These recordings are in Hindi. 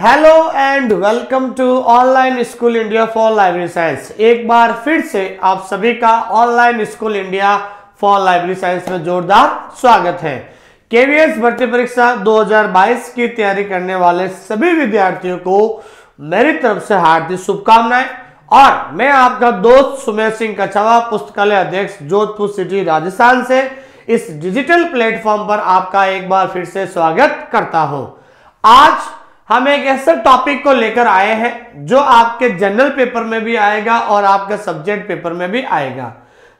Hello and welcome to online school India for library science एक बार फिर से आप सभी का online school India for library science में जोरदार स्वागत है। केवीएस भर्ती परीक्षा 2022 की तैयारी करने वाले सभी विद्यार्थियों को मेरी तरफ़ से हार्दिक शुभकामनाएँ। और मैं आपका दोस्त सुमेर सिंह कछावा, पुस्तकालय अध्यक्ष जोधपुर सिटी, राजस्थान से इस डिजिटल प्लेटफॉर्म पर आपका एक बार फिर से स्वागत करता हूँ। आज हम एक ऐसे टॉपिक को लेकर आए हैं जो आपके जनरल पेपर में भी आएगा और आपके सब्जेक्ट पेपर में भी आएगा।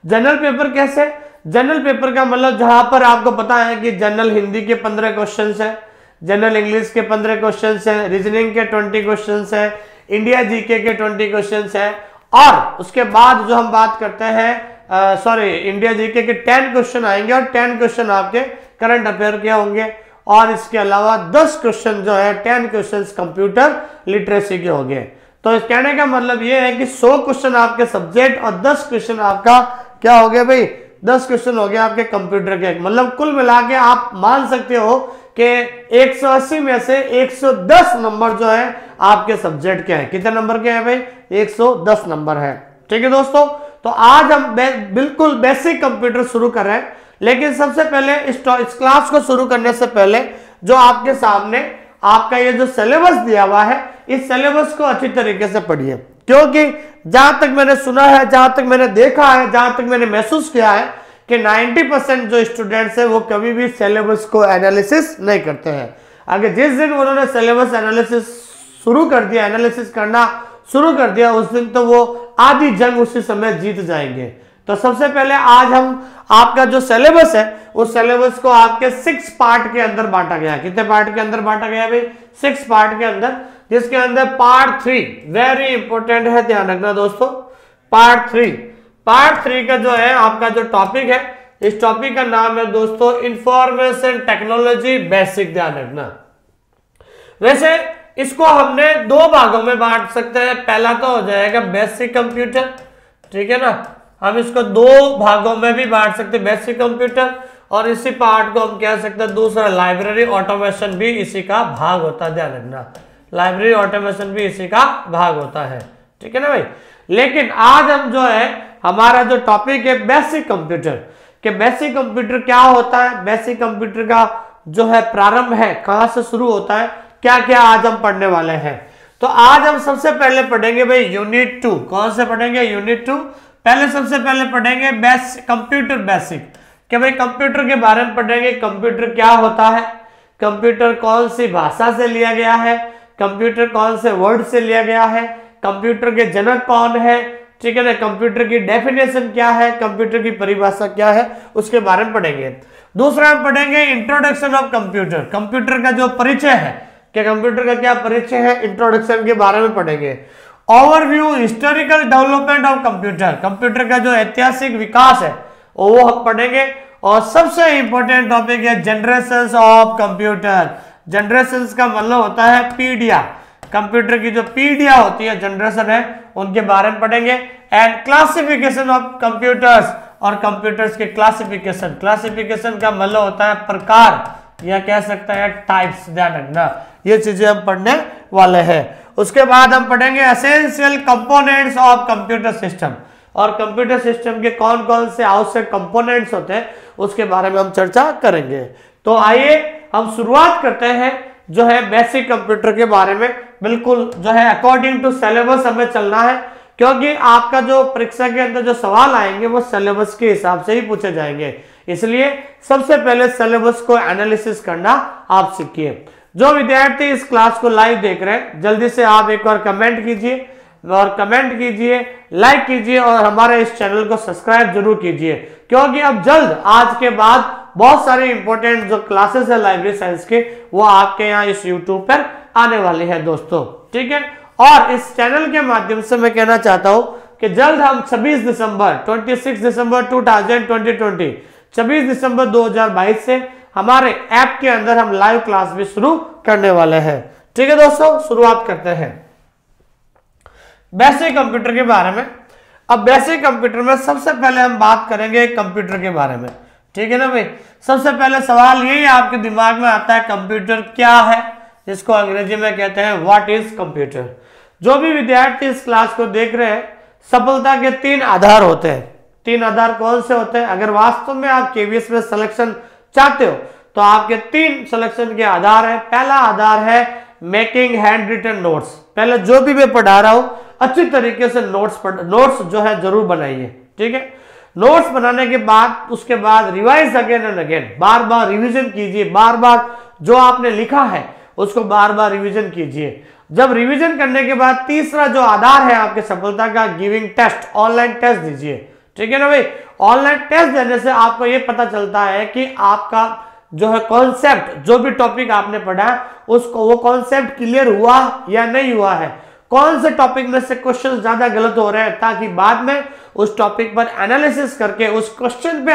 जनरल पेपर कैसे? जनरल पेपर का मतलब जहाँ पर आपको पता है कि जनरल हिंदी के पंद्रह क्वेश्चन है जनरल इंग्लिश के पंद्रह क्वेश्चन है रीजनिंग के ट्वेंटी क्वेश्चन है इंडिया जीके के ट्वेंटी क्वेश्चन है, और उसके बाद जो हम बात करते हैं सॉरी इंडिया जीके के टेन क्वेश्चन आएँगे और टेन क्वेश्चन आपके करंट अफेयर के होंगे। और इसके अलावा 10 क्वेश्चन जो है 10 क्वेश्चन कंप्यूटर लिटरेसी के हो गए तो इस कहने का मतलब ये है कि 100 क्वेश्चन आपके सब्जेक्ट और 10 क्वेश्चन आपका क्या हो गया भाई? 10 क्वेश्चन हो गया आपके कंप्यूटर के। मतलब कुल मिला के आप मान सकते हो कि 180 में से 110 नंबर जो है आपके सब्जेक्ट के हैं। कितने नंबर के हैं भाई? 110 नंबर है। ठीक है दोस्तों? तो आज हम बिल्कुल बेसिक कंप्यूटर शुरू कर रहे हैं। लेकिन सबसे पहले इस, इस क्लास को शुरू करने से पहले जो आपके सामने आपका ये जो सिलेबस दिया हुआ है इस सिलेबस को अच्छी तरीके से पढ़िए। क्योंकि जहाँ तक मैंने सुना है जहाँ तक मैंने देखा है जहाँ तक मैंने महसूस किया है कि 90 परसेंट जो स्टूडेंट्स है वो कभी भी सिलेबस को एनालिसिस नहीं करते हैं। अगर जिस दिन उन्होंने सिलेबस एनालिसिस शुरू कर दिया एनालिसिस करना शुरू कर दिया उस दिन तो वो आधी जंग उसी समय जीत जाएँगे। तो सबसे पहले आज हम आपका जो सिलेबस है, उस सिलेबस को आपके सिक्स पार्ट के अंदर बांटा गया कितने पार्ट के अंदर बांटा गया भाई? सिक्स पार्ट के अंदर, जिसके अंदर पार्ट थ्री वेरी इंपॉर्टेंट है, ध्यान रखना दोस्तों। पार्ट थ्री पार्ट थ्री का जो है, आपका जो टॉपिक है, इस टॉपिक का नाम है दोस्तों इंफॉर्मेशन टेक्नोलॉजी बेसिक ध्यान रखना। वैसे, इसको हमने दो भागों में बांट सकते हैं। पहला तो हो जाएगा बेसिक कंप्यूटर ठीक है ना? हम इसको दो भागों में भी बांट सकते हैं। बेसिक कंप्यूटर और इसी पार्ट को हम कह सकते हैं। दूसरा लाइब्रेरी ऑटोमेशन भी इसी का भाग होता है। ध्यान रखना। लाइब्रेरी ऑटोमेशन भी इसी का भाग होता है। ठीक है ना भाई? लेकिन आज हम जो है, हमारा जो टॉपिक है बेसिक कंप्यूटर के बेसिक कंप्यूटर क्या होता है? बेसिक कंप्यूटर का जो है प्रारंभ है, कहाँ से शुरू होता है? क्या क्या आज हम पढ़ने वाले हैं? तो आज हम सबसे पहले पढ़ेंगे भाई यूनिट टू कौन से पढ़ेंगे? यूनिट टू पहले सबसे पहले पढ़ेंगे बेस कंप्यूटर बेसिक कि भाई कंप्यूटर के बारे में पढ़ेंगे कंप्यूटर क्या होता है? कंप्यूटर कौन सी भाषा से लिया गया है? कंप्यूटर कौन से वर्ड से लिया गया है? कंप्यूटर के जनक कौन है? ठीक है ना? कंप्यूटर की डेफिनेशन क्या है? कंप्यूटर की परिभाषा क्या है? उसके बारे में पढ़ेंगे. दूसरा हम पढ़ेंगे इंट्रोडक्शन ऑफ़ कंप्यूटर कंप्यूटर का जो परिचय है, क्या कंप्यूटर का क्या परिचय है? इंट्रोडक्शन के बारे में पढ़ेंगे. Overview historical development of computer computer का जो ऐतिहासिक विकास है, वो हम पढ़ेंगे। और सबसे इंपॉर्टेंट टॉपिक है जनरेशन ऑफ़ कंप्यूटर जनरेशन का मतलब होता है पीडिया कंप्यूटर की जो पीडिया होती है जनरेशन है, उनके बारे में पढ़ेंगे। एंड क्लासिफिकेशन ऑफ़ कंप्यूटर्स और कंप्यूटर्स के क्लासिफिकेशन क्लासिफिकेशन का मतलब होता है प्रकार। या कह सकते हैं टाइप्स ध्यान रखना। ये चीज़ें हम पढ़ने वाले हैं। उसके बाद हम पढ़ेंगे essential components of computer system और कंप्यूटर सिस्टम के कौन कौन से आवश्यक कंपोनेंट्स होते हैं, उसके बारे में हम चर्चा करेंगे। तो आइए हम शुरुआत करते हैं जो है बेसिक कंप्यूटर के बारे में। बिल्कुल जो है अकॉर्डिंग टू सिलेबस हमें चलना है, क्योंकि आपका जो परीक्षा के अंदर जो सवाल आएँगे, वो सिलेबस के हिसाब से ही पूछे जाएँगे। इसलिए सबसे पहले सिलेबस को एनालिसिस करना आप सीखिए। जो विद्यार्थी इस क्लास को लाइव देख रहे हैं, जल्दी से आप एक बार कमेंट कीजिए और कमेंट कीजिए लाइक कीजिए और हमारे इस चैनल को सब्सक्राइब ज़रूर कीजिए। क्योंकि अब जल्द आज के बाद बहुत सारे इंपॉर्टेंट जो क्लासेस है लाइब्रेरी साइंस के, वो आपके यहाँ इस यूट्यूब पर आने वाले हैं दोस्तों। ठीक है? और इस चैनल के माध्यम से मैं कहना चाहता हूँ कि जल्द हम 26 दिसंबर 26 दिसंबर 2020 26 दिसंबर 2022 से हमारे ऐप के अंदर हम लाइव क्लास भी शुरू करने वाले हैं। ठीक है दोस्तों, शुरुआत करते हैं। बेसिक कंप्यूटर के बारे में। अब बेसिक कंप्यूटर में सबसे पहले हम बात करेंगे कंप्यूटर के बारे में। ठीक है ना भाई? सबसे पहले सवाल यही आपके दिमाग में आता है, कंप्यूटर क्या है? जिसको अंग्रेज़ी में कहते हैं व्हाट इज़ कंप्यूटर जो भी विद्यार्थी इस क्लास को देख रहे हैं, सफलता के तीन आधार होते हैं। तीन आधार कौन से होते हैं? अगर वास्तव में आप केवीएस में सिलेक्शन चाहते हो तो आपके तीन सिलेक्शन के आधार है। पहला आधार है मेकिंग हैंड रिटर्न नोट्स पहले जो भी मैं पढ़ा रहा हूँ, अच्छी तरीके से नोट्स नोट्स जो है ज़रूर बनाइए, ठीक है? नोट्स बनाने के बाद, उसके बाद रिवाइज अगेन एंड अगेन बार बार रिवीजन कीजिए बार बार जो आपने लिखा है, उसको बार बार रिवीजन कीजिए। जब रिवीजन करने के बाद तीसरा जो आधार है आपके सफलता का गिविंग टेस्ट ऑनलाइन टेस्ट दीजिए। ठीक है ना भाई? ऑनलाइन टेस्ट देने से आपको यह पता चलता है कि आपका जो है कॉन्सेप्ट जो भी टॉपिक आपने पढ़ा उसको वो कॉन्सेप्ट क्लियर हुआ या नहीं हुआ है? कौन से टॉपिक में से क्वेश्चन ज़्यादा गलत हो रहे हैं ताकि बाद में उस टॉपिक पर एनालिसिस करके, उस क्वेश्चन पे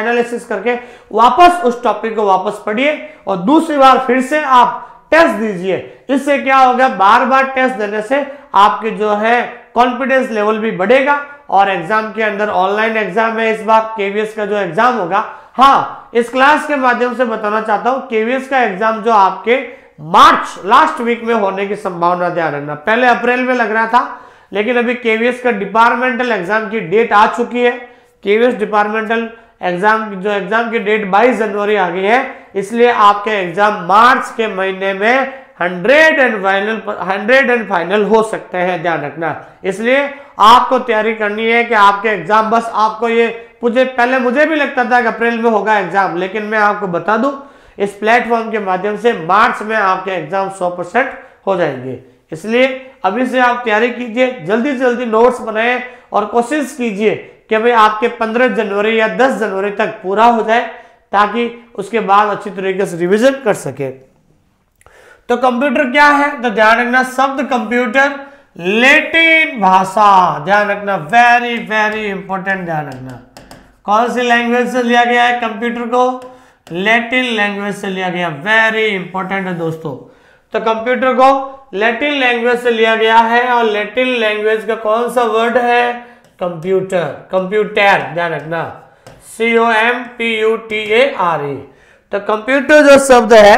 एनालिसिस करके वापस उस टॉपिक को वापस पढ़िए और दूसरी बार फिर से आप टेस्ट दीजिए। इससे क्या होगा? बार बार टेस्ट देने से आपके जो है कॉन्फिडेंस लेवल भी बढ़ेगा और एग्ज़ाम के अंदर ऑनलाइन एग्ज़ाम है, इस बार केवीएस का जो एग्ज़ाम होगा। हाँ इस क्लास के माध्यम से बताना चाहता हूँ केवीएस का एग्ज़ाम जो आपके मार्च लास्ट वीक में होने की संभावना ध्यान रखना। पहले अप्रैल में लग रहा था, लेकिन अभी केवीएस का डिपार्टमेंटल एग्ज़ाम की डेट आ चुकी है। केवीएस डिपार्टमेंटल एग्ज़ाम जो एग्ज़ाम की डेट 22 जनवरी आ गई है, इसलिए आपके एग्ज़ाम मार्च के महीने में hundred and final hundred and final हो सकते हैं, ध्यान रखना। इसलिए आपको तैयारी करनी है कि आपके एग्ज़ाम, बस आपको ये मुझे, पहले मुझे भी लगता था कि अप्रैल में होगा एग्ज़ाम, लेकिन मैं आपको बता दूँ, इस प्लेटफॉर्म के माध्यम से मार्च में आपके एग्ज़ाम 100 परसेंट हो जाएँगे। इसलिए अभी से आप तैयारी कीजिए, जल्दी से जल्दी नोट्स बनाए और कोशिश कीजिए कि भाई आपके 15 जनवरी या 10 जनवरी तक पूरा हो जाए, ताकि उसके बाद अच्छी तरीके से रिविजन कर सके। तो कंप्यूटर क्या है? तो ध्यान रखना शब्द कंप्यूटर, लेटिन भाषा। ध्यान रखना वेरी वेरी इंपॉर्टेंट ध्यान रखना। कौन सी लैंग्वेज से लिया गया है कंप्यूटर को? लैटिन लैंग्वेज से लिया गया। वेरी इंपॉर्टेंट है दोस्तों। तो कंप्यूटर को लैटिन लैंग्वेज से लिया गया है और लैटिन लैंग्वेज का कौन सा वर्ड है? कंप्यूटर। कंप्यूटर, ध्यान रखना। C O M P U T E R ई तो कंप्यूटर जो शब्द है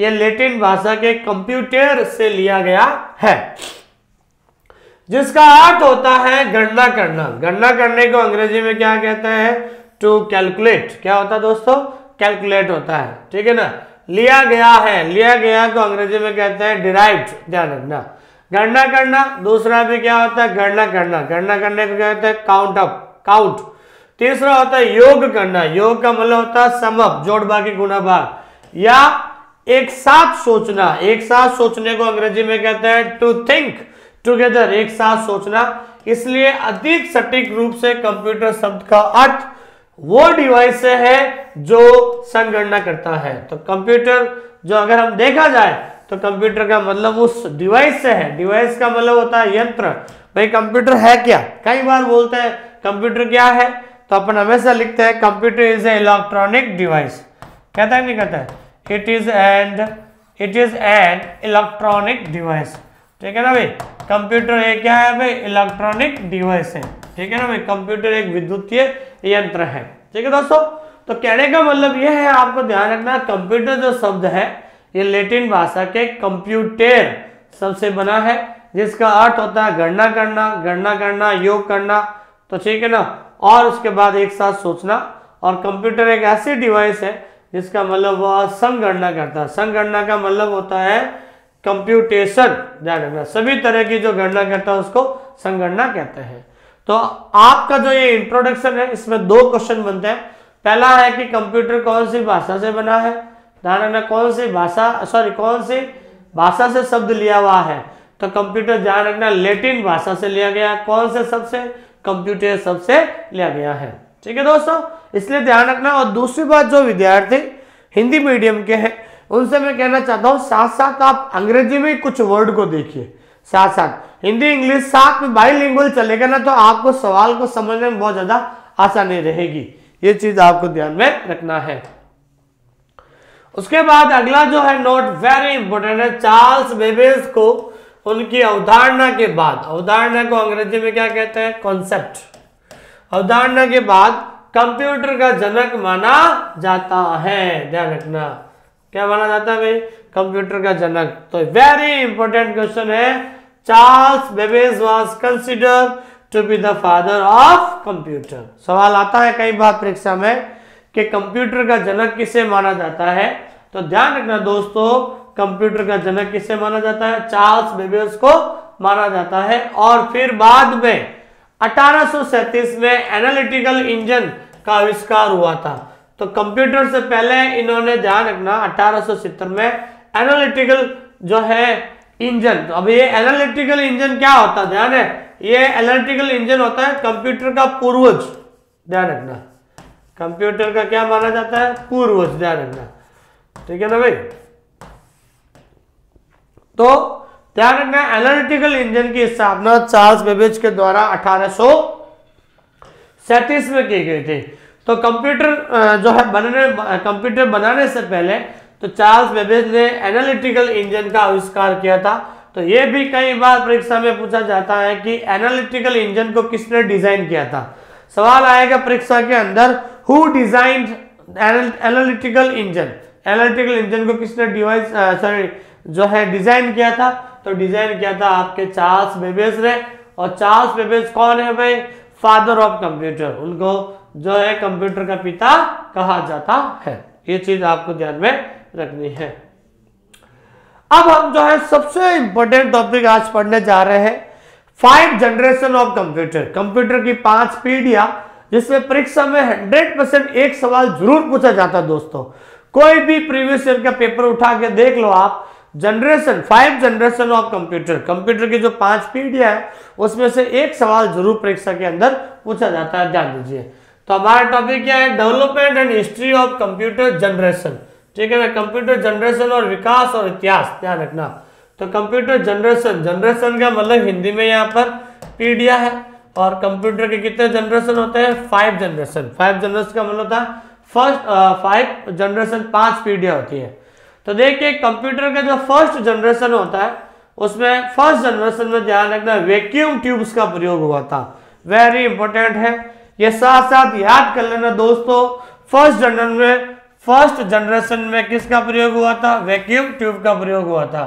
ये लेटिन भाषा के कंप्यूटर से लिया गया है। जिसका अर्थ होता है गणना करना। गणना करने को अंग्रेज़ी में क्या कहते हैं? टू कैलकुलेट क्या होता है दोस्तों? कैलकुलेट होता है। ठीक है ना? लिया गया है। लिया गया को अंग्रेज़ी में कहते हैं डिराइव ध्यान रखना। गणना करना। दूसरा भी क्या होता है? गणना करना। गणना करने को कहते हैं काउंट अप काउंट तीसरा होता है योग करना। योग का मतलब होता है समअप, जोड़ बाकी गुना भाग। या एक साथ सोचना, एक साथ सोचने को अंग्रेज़ी में कहते हैं टू थिंक टुगेदर एक साथ सोचना। इसलिए अधिक सटीक रूप से कंप्यूटर शब्द का अर्थ वो डिवाइस है जो संगणना करता है। तो कंप्यूटर जो अगर हम देखा जाए तो कंप्यूटर का मतलब उस डिवाइस से है। डिवाइस का मतलब होता है यंत्र। भाई कंप्यूटर है क्या? कई बार बोलते हैं कंप्यूटर क्या है? तो अपन हमेशा लिखते हैं computer is a electronic device कहता है नहीं कहता है? It is and it is an electronic device ठीक है ना भाई? कंप्यूटर एक क्या है भाई? इलेक्ट्रॉनिक डिवाइस है। ठीक है ना भाई? कंप्यूटर एक विद्युतीय यंत्र है। ठीक है दोस्तों? तो कहने का मतलब यह है, आपको ध्यान रखना कंप्यूटर जो शब्द है, ये लेटिन भाषा के कंप्यूटर शब्द से बना है, जिसका अर्थ होता है गणना करना गणना करना, योग करना। तो ठीक है ना? और उसके बाद एक साथ सोचना। और कंप्यूटर एक ऐसी डिवाइस है जिसका मतलब वह संगणना करता है। संगणना का मतलब होता है कंप्यूटेशन, ध्यान रखना। सभी तरह की जो गणना करता है, उसको संगणना कहते हैं। तो आपका जो ये इंट्रोडक्शन है, इसमें दो क्वेश्चन बनते हैं। पहला है कि कंप्यूटर कौन सी भाषा से बना है? ध्यान रखना, कौन सी भाषा सॉरी कौन सी भाषा से शब्द लिया हुआ है? तो कंप्यूटर ध्यान रखना लेटिन भाषा से लिया गया कौन से शब्द से? कंप्यूटर शब्द से लिया गया है। ठीक है दोस्तों, इसलिए ध्यान रखना। और दूसरी बात, जो विद्यार्थी हिंदी मीडियम के हैं, उनसे मैं कहना चाहता हूँ साथ साथ आप अंग्रेज़ी में कुछ वर्ड को देखिए। साथ साथ हिंदी, इंग्लिश, साथ में बाईलिंगुअल चलेगा ना तो आपको सवाल को समझने में बहुत ज़्यादा आसानी रहेगी। ये चीज़ आपको ध्यान में रखना है। उसके बाद अगला जो है नोट वेरी इंपॉर्टेंट है चार्ल्स बेबेज को उनकी अवधारणा के बाद। अवधारणा को अंग्रेज़ी में क्या कहते हैं? कॉन्सेप्ट अवधारणा के बाद कंप्यूटर का जनक माना जाता है। ध्यान रखना। क्या माना जाता है भाई? कंप्यूटर का जनक। तो वेरी इंपॉर्टेंट क्वेश्चन है। Charles Babbage was consider to be the father of computer सवाल आता है कई बार परीक्षा में कि कंप्यूटर का जनक किसे माना जाता है? तो ध्यान रखना दोस्तों, कंप्यूटर का जनक किसे माना जाता है? चार्ल्स बेबेज को माना जाता है। और फिर बाद में अठारह में एनालिटिकल इंजन का आविष्कार हुआ था। तो कंप्यूटर से पहले इन्होंने ध्यान रखना, अठारह में एनालिटिकल जो है इंजन तो अब ये एनालिटिकल इंजन क्या होता? है ध्यान है, ये एनालिटिकल इंजन होता है कंप्यूटर का पूर्वज, ध्यान रखना। कंप्यूटर का क्या माना जाता है? पूर्वज, ध्यान रखना। ठीक है ना भाई? तो ध्यान रखना एनालिटिकल इंजन की स्थापना चार्ल्स बेबेज के द्वारा अठारह में की गई थी। तो कंप्यूटर जो है बनने कंप्यूटर बनाने से पहले तो चार्ल्स बेबेज ने एनालिटिकल इंजन का आविष्कार किया था। तो यह भी कई बार परीक्षा में पूछा जाता है कि एनालिटिकल इंजन को किसने डिज़ाइन किया था। सवाल आएगा परीक्षा के अंदर who design analytical engine analytical engine को किसने डिवाइस सॉरी जो है डिज़ाइन किया था? तो डिज़ाइन किया था आपके चार्ल्स बेबेज ने। और चार्ल्स बेबेज कौन है भाई? फादर ऑफ़ कंप्यूटर उनको जो है कंप्यूटर का पिता कहा जाता है। ये चीज़ आपको ध्यान में रखनी है। अब हम जो है सबसे इंपॉर्टेंट टॉपिक आज पढ़ने जा रहे हैं। Five generation of computer computer की पाँच पीढ़ियाँ, जिसमें परीक्षा में हंड्रेड परसेंट एक सवाल ज़रूर पूछा जाता है दोस्तों। कोई भी प्रीवियस ईयर का पेपर उठा के देख लो आप generation five generation of computer computer की जो पाँच पीढ़ियाँ है, उसमें से एक सवाल ज़रूर परीक्षा के अंदर पूछा जाता है, ध्यान दीजिए। तो हमारा टॉपिक क्या है? Development and history of computer generation ठीक है ना कंप्यूटर जनरेशन और विकास और इतिहास, ध्यान रखना। तो कंप्यूटर जनरेशन जनरेशन का मतलब हिंदी में यहाँ पर पीढ़िया है, और कंप्यूटर के कितने जनरेशन होते हैं? फाइव जनरेशन फाइव जनरेशन का मतलब होता है फ़र्स्ट फाइव जनरेशन पाँच पीढ़ियाँ होती है। तो देखिए कंप्यूटर का जो फ़र्स्ट जनरेशन होता है, उसमें फ़र्स्ट जनरेशन में ध्यान रखना वैक्यूम ट्यूब्स का प्रयोग हुआ था। वेरी इंपॉर्टेंट है। ये साथ साथ याद कर लेना दोस्तों फ़र्स्ट जनरेशन में फ़र्स्ट जनरेशन में किसका प्रयोग हुआ था? वैक्यूम ट्यूब का प्रयोग हुआ था।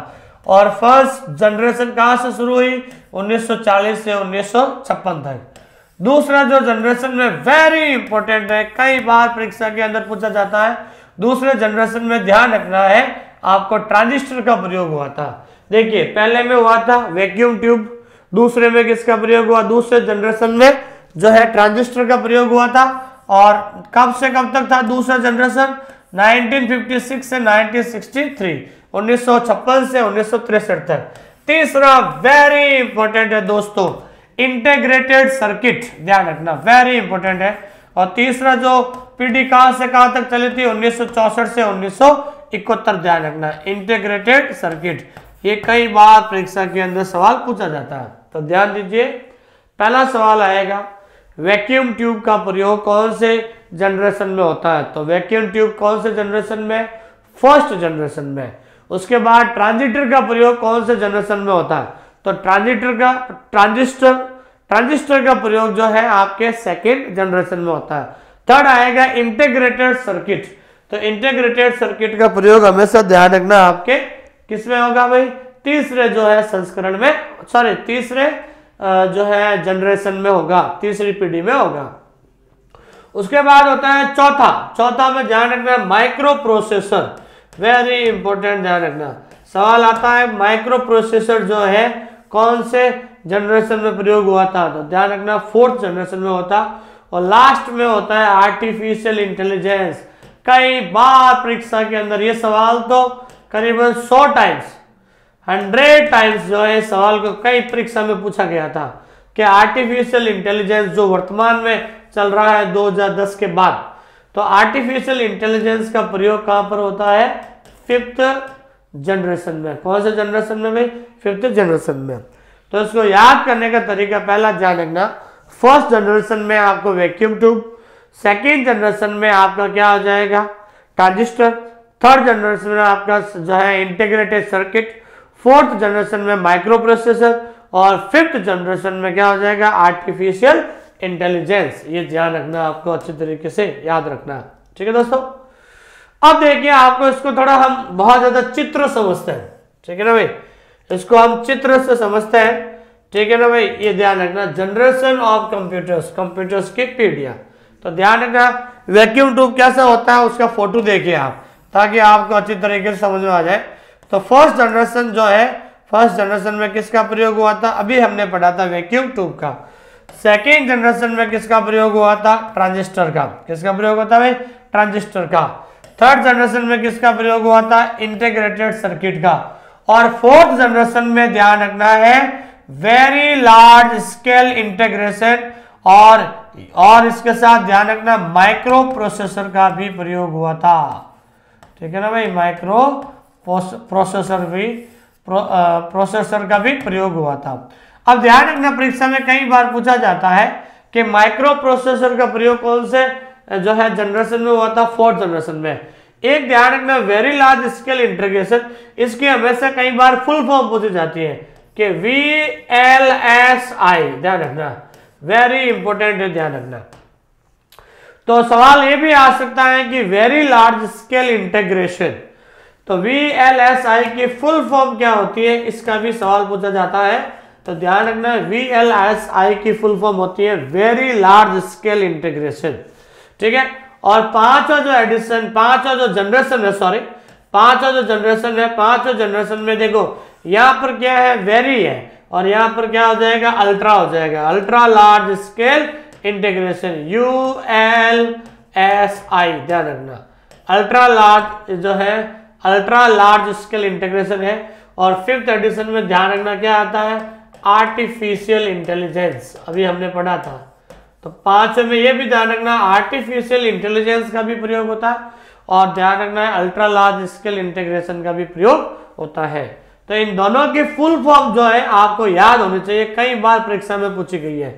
और फ़र्स्ट जनरेशन कहाँ से शुरू हुई? 1940 से उन्नीस सौ छप्पन तक। दूसरा जो जनरेशन में वेरी इंपॉर्टेंट है, कई बार परीक्षा के अंदर पूछा जाता है दूसरे जनरेशन में ध्यान रखना है, आपको ट्रांजिस्टर का प्रयोग हुआ था। देखिए, पहले में हुआ था वैक्यूम ट्यूब दूसरे में किसका प्रयोग हुआ? दूसरे जनरेशन में जो है ट्रांजिस्टर का प्रयोग हुआ था। और कब से कब तक था दूसरा जनरेशन 1956 से 1963 1956 से उन्नीस तक। तीसरा वेरी इंपॉर्टेंट है दोस्तों इंटेग्रेटेड सर्किट ध्यान रखना वेरी इंपॉर्टेंट है। और तीसरा जो पीढ़ी कहाँ से कहाँ तक चली थी? 1964 से 1971 ध्यान रखना। इंटीग्रेटेड सर्किट ये कई बार परीक्षा के अंदर सवाल पूछा जाता है। तो ध्यान दीजिए, पहला सवाल आएगा वैक्यूम ट्यूब का प्रयोग कौन से जनरेशन में होता है? तो वैक्यूम ट्यूब कौन से जनरेशन में? फ़र्स्ट जनरेशन में। उसके बाद ट्रांजिटर का प्रयोग कौन से जनरेशन में होता है? तो ट्रांजिटर का ट्रांजिस्टर ट्रांजिस्टर का प्रयोग जो है आपके सेकेंड जनरेशन में होता है। थर्ड आएगा इंटेग्रेटेड सर्किट तो इंटेग्रेटेड सर्किट का प्रयोग हमेशा ध्यान रखना आपके किसमें होगा भाई? तीसरे जो है संस्करण में सॉरी तीसरे जो है जनरेशन में होगा, तीसरी पीढ़ी में होगा। उसके बाद होता है चौथा। चौथा में ध्यान रखना माइक्रो प्रोसेसर वेरी इंपॉर्टेंट ध्यान रखना। सवाल आता है माइक्रो प्रोसेसर जो है, कौन से जनरेशन में प्रयोग हुआ था? तो ध्यान रखना फोर्थ जनरेशन में होता। और लास्ट में होता है आर्टिफिशियल इंटेलिजेंस कई बार परीक्षा के अंदर ये सवाल तो करीबन सौ टाइम्स हंड्रेड टाइम्स जो है सवाल को कई परीक्षा में पूछा गया था कि आर्टिफिशियल इंटेलिजेंस जो वर्तमान में चल रहा है 2010 के बाद तो आर्टिफिशियल इंटेलिजेंस का प्रयोग कहाँ पर होता है? फिफ्थ जनरेशन में। कौन से जनरेशन में भाई? फिफ्थ जनरेशन में। तो इसको याद करने का तरीका पहला ध्यान रखना फ़र्स्ट जनरेशन में आपको वैक्यूम ट्यूब, सेकेंड जनरेशन में आपका क्या हो जाएगा? ट्रांजिस्टर। थर्ड जनरेशन में आपका जो है इंटीग्रेटेड सर्किट। फोर्थ जनरेशन में माइक्रो प्रोसेसर और फिफ्थ जनरेशन में क्या हो जाएगा? Artificial intelligence. ये ध्यान रखना, आपको अच्छे तरीके से याद रखना। ठीक है दोस्तों? अब देखिए, आपको इसको थोड़ा हम बहुत ज़्यादा चित्र समझते हैं। ठीक है ना भाई? इसको हम चित्र से समझते हैं। ठीक है ना भाई? ये ध्यान रखना जनरेशन ऑफ़ कंप्यूटर्स कंप्यूटर्स की पीढ़िया। तो ध्यान रखना वैक्यूम ट्यूब कैसा होता है, उसका फ़ोटो देखिए आप, ताकि आपको अच्छी तरीके से समझ में आ जाए। तो फ़र्स्ट जनरेशन जो है फ़र्स्ट जनरेशन में किसका प्रयोग हुआ था? अभी हमने पढ़ा था वैक्यूम ट्यूब का। सेकेंड जनरेशन में किसका प्रयोग हुआ था? ट्रांजिस्टर का। किसका प्रयोग होता है ट्रांजिस्टर का। थर्ड जनरेशन में किसका प्रयोग हुआ था? इंटीग्रेटेड सर्किट का। और फोर्थ जनरेशन में ध्यान रखना है वेरी लार्ज स्केल इंटीग्रेशन और और इसके साथ ध्यान रखना माइक्रो प्रोसेसर का भी प्रयोग हुआ था। ठीक है ना भाई? माइक्रो प्रोसेसर भी प्रो, आ, प्रोसेसर का भी प्रयोग हुआ था। अब ध्यान रखना परीक्षा में कई बार पूछा जाता है कि माइक्रो प्रोसेसर का प्रयोग कौन से जो है जनरेशन में हुआ था? फोर्थ जनरेशन में। एक ध्यान रखना वेरी लार्ज स्केल इंटीग्रेशन इसकी हमेशा कई बार फुल फॉर्म पूछी जाती है। कि वी एल एस आई ध्यान रखना वेरी इंपॉर्टेंट है ध्यान रखना। तो सवाल ये भी आ सकता है कि वेरी लार्ज स्केल इंटेग्रेशन तो वी एल एस आई की फुल फॉर्म क्या होती है, इसका भी सवाल पूछा जाता है। तो ध्यान रखना वी एल एस आई की फुल फॉर्म होती है वेरी लार्ज स्केल इंटीग्रेशन ठीक है? और पांचवा जो एडिशन पांचवा जो जनरेशन है सॉरी पांचवा जो जनरेशन है, पांचवा जनरेशन में देखो यहाँ पर क्या है? वेरी है। और यहाँ पर क्या हो जाएगा? अल्ट्रा हो जाएगा। Ultra large scale integration U L S I ध्यान रखना। अल्ट्रा लार्ज जो है अल्ट्रा लार्ज स्केल इंटीग्रेशन है। और फिफ्थ एडिशन में ध्यान रखना क्या आता है? आर्टिफिशियल इंटेलिजेंस अभी हमने पढ़ा था। तो पाँच में ये भी ध्यान रखना आर्टिफिशियल इंटेलिजेंस का भी प्रयोग होता है। और ध्यान रखना है अल्ट्रा लार्ज स्केल इंटीग्रेशन का भी प्रयोग होता है। तो इन दोनों की फुल फॉर्म जो है, आपको याद होनी चाहिए, कई बार परीक्षा में पूछी गई है।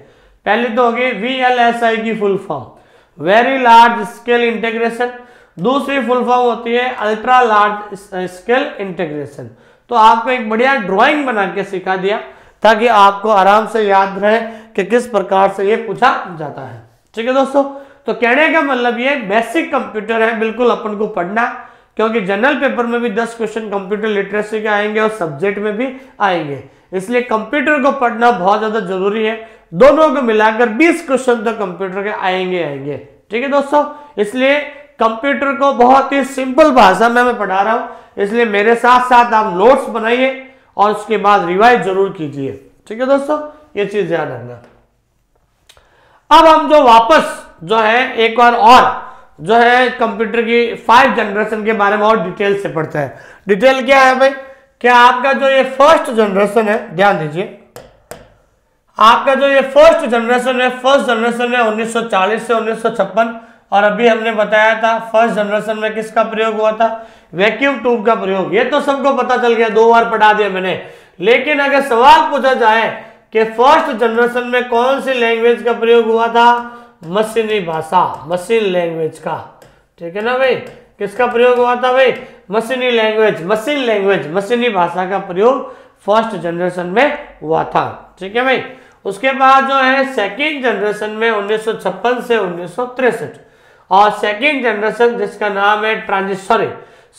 पहली तो होगी वी एल एस आई की full form very large scale integration दूसरी फुल फॉर्म होती है अल्ट्रा लार्ज स्केल इंटीग्रेशन तो आपको एक बढ़िया ड्राइंग बना के सिखा दिया, ताकि आपको आराम से याद रहे कि किस प्रकार से ये पूछा जाता है। ठीक है दोस्तों? तो कहने का मतलब ये बेसिक कंप्यूटर है, बिल्कुल अपन को पढ़ना। क्योंकि जनरल पेपर में भी 10 क्वेश्चन कंप्यूटर लिटरेसी के आएँगे और सब्जेक्ट में भी आएँगे। इसलिए कंप्यूटर को पढ़ना बहुत ज़्यादा ज़रूरी है। दोनों को मिलाकर 20 क्वेश्चन तो कंप्यूटर के आएँगे आएँगे। ठीक है दोस्तों? इसलिए कंप्यूटर को बहुत ही सिंपल भाषा में मैं पढ़ा रहा हूँ। इसलिए मेरे साथ साथ आप नोट्स बनाइए और उसके बाद रिवाइज ज़रूर कीजिए। ठीक है दोस्तों? ये चीज़ ध्यान रखना। अब हम जो वापस जो है, एक बार और जो है कंप्यूटर की फाइव जनरेशन के बारे में और डिटेल से पढ़ते हैं। डिटेल क्या है भाई? क्या आपका जो ये फ़र्स्ट जनरेशन है, ध्यान दीजिए। आपका जो ये फ़र्स्ट जनरेशन है, फ़र्स्ट जनरेशन है 1940 से उन्नीस सौ छप्पन, और अभी हमने बताया था फ़र्स्ट जनरेशन में किसका प्रयोग हुआ था? वैक्यूम ट्यूब का प्रयोग। ये तो सबको पता चल गया, दो बार पढ़ा दिया मैंने। लेकिन अगर सवाल पूछा जाए कि फ़र्स्ट जनरेशन में कौन सी लैंग्वेज का प्रयोग हुआ था मशीनी भाषा मशीन लैंग्वेज का। ठीक है ना भाई? किसका प्रयोग हुआ था भाई? मशीनी लैंग्वेज मशीन लैंग्वेज मशीनी भाषा का प्रयोग फ़र्स्ट जनरेशन में हुआ था। ठीक है भाई? उसके बाद जो है सेकेंड जनरेशन में उन्नीस सौ छप्पन से उन्नीस और सेकेंड जनरेशन जिसका नाम है ट्रांजिस्टर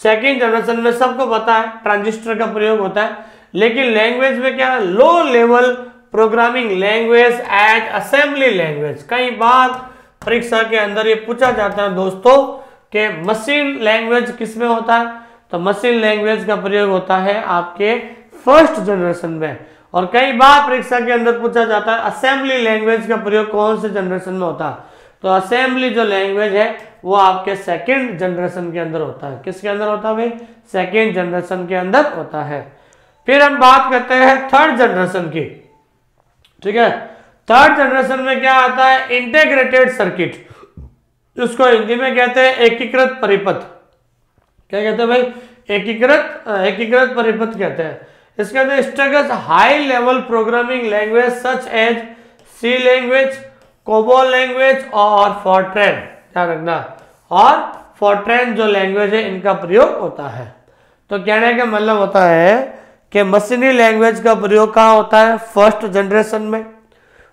सेकेंड जनरेशन में सबको पता है, ट्रांजिस्टर का प्रयोग होता है। लेकिन लैंग्वेज में क्या? Low level programming language and assembly language. कई बार परीक्षा के अंदर ये पूछा जाता है, दोस्तों, कि मशीन लैंग्वेज किसमें होता है? तो मशीन लैंग्वेज का प्रयोग होता है आपके फ़र्स्ट जनरेशन में। और कई बार परीक्षा के अंदर पूछा जाता है, असेंबली लैंग्वेज का प्रयोग कौन से जनरेशन में होता है? तो असेंबली जो लैंग्वेज है, वो आपके सेकेंड जनरेशन के अंदर होता है। किसके अंदर होता है भाई? सेकेंड जनरेशन के अंदर होता है। फिर हम बात करते हैं थर्ड जनरेशन की। ठीक है? थर्ड जनरेशन में क्या आता है? इंटेग्रेटेड सर्किट उसको हिंदी में कहते हैं एकीकृत परिपथ. क्या कहते हैं भाई? एकीकृत एकीकृत परिपथ कहते हैं। इसके अंदर struggles high level programming language such as C language COBOL language और फॉर्ट्रेन ध्यान रखना। और फॉर्ट्रेन जो लैंग्वेज है, इनका प्रयोग होता है। तो कहने का मतलब होता है कि मशीनी लैंग्वेज का प्रयोग कहाँ होता है? फ़र्स्ट जनरेशन में।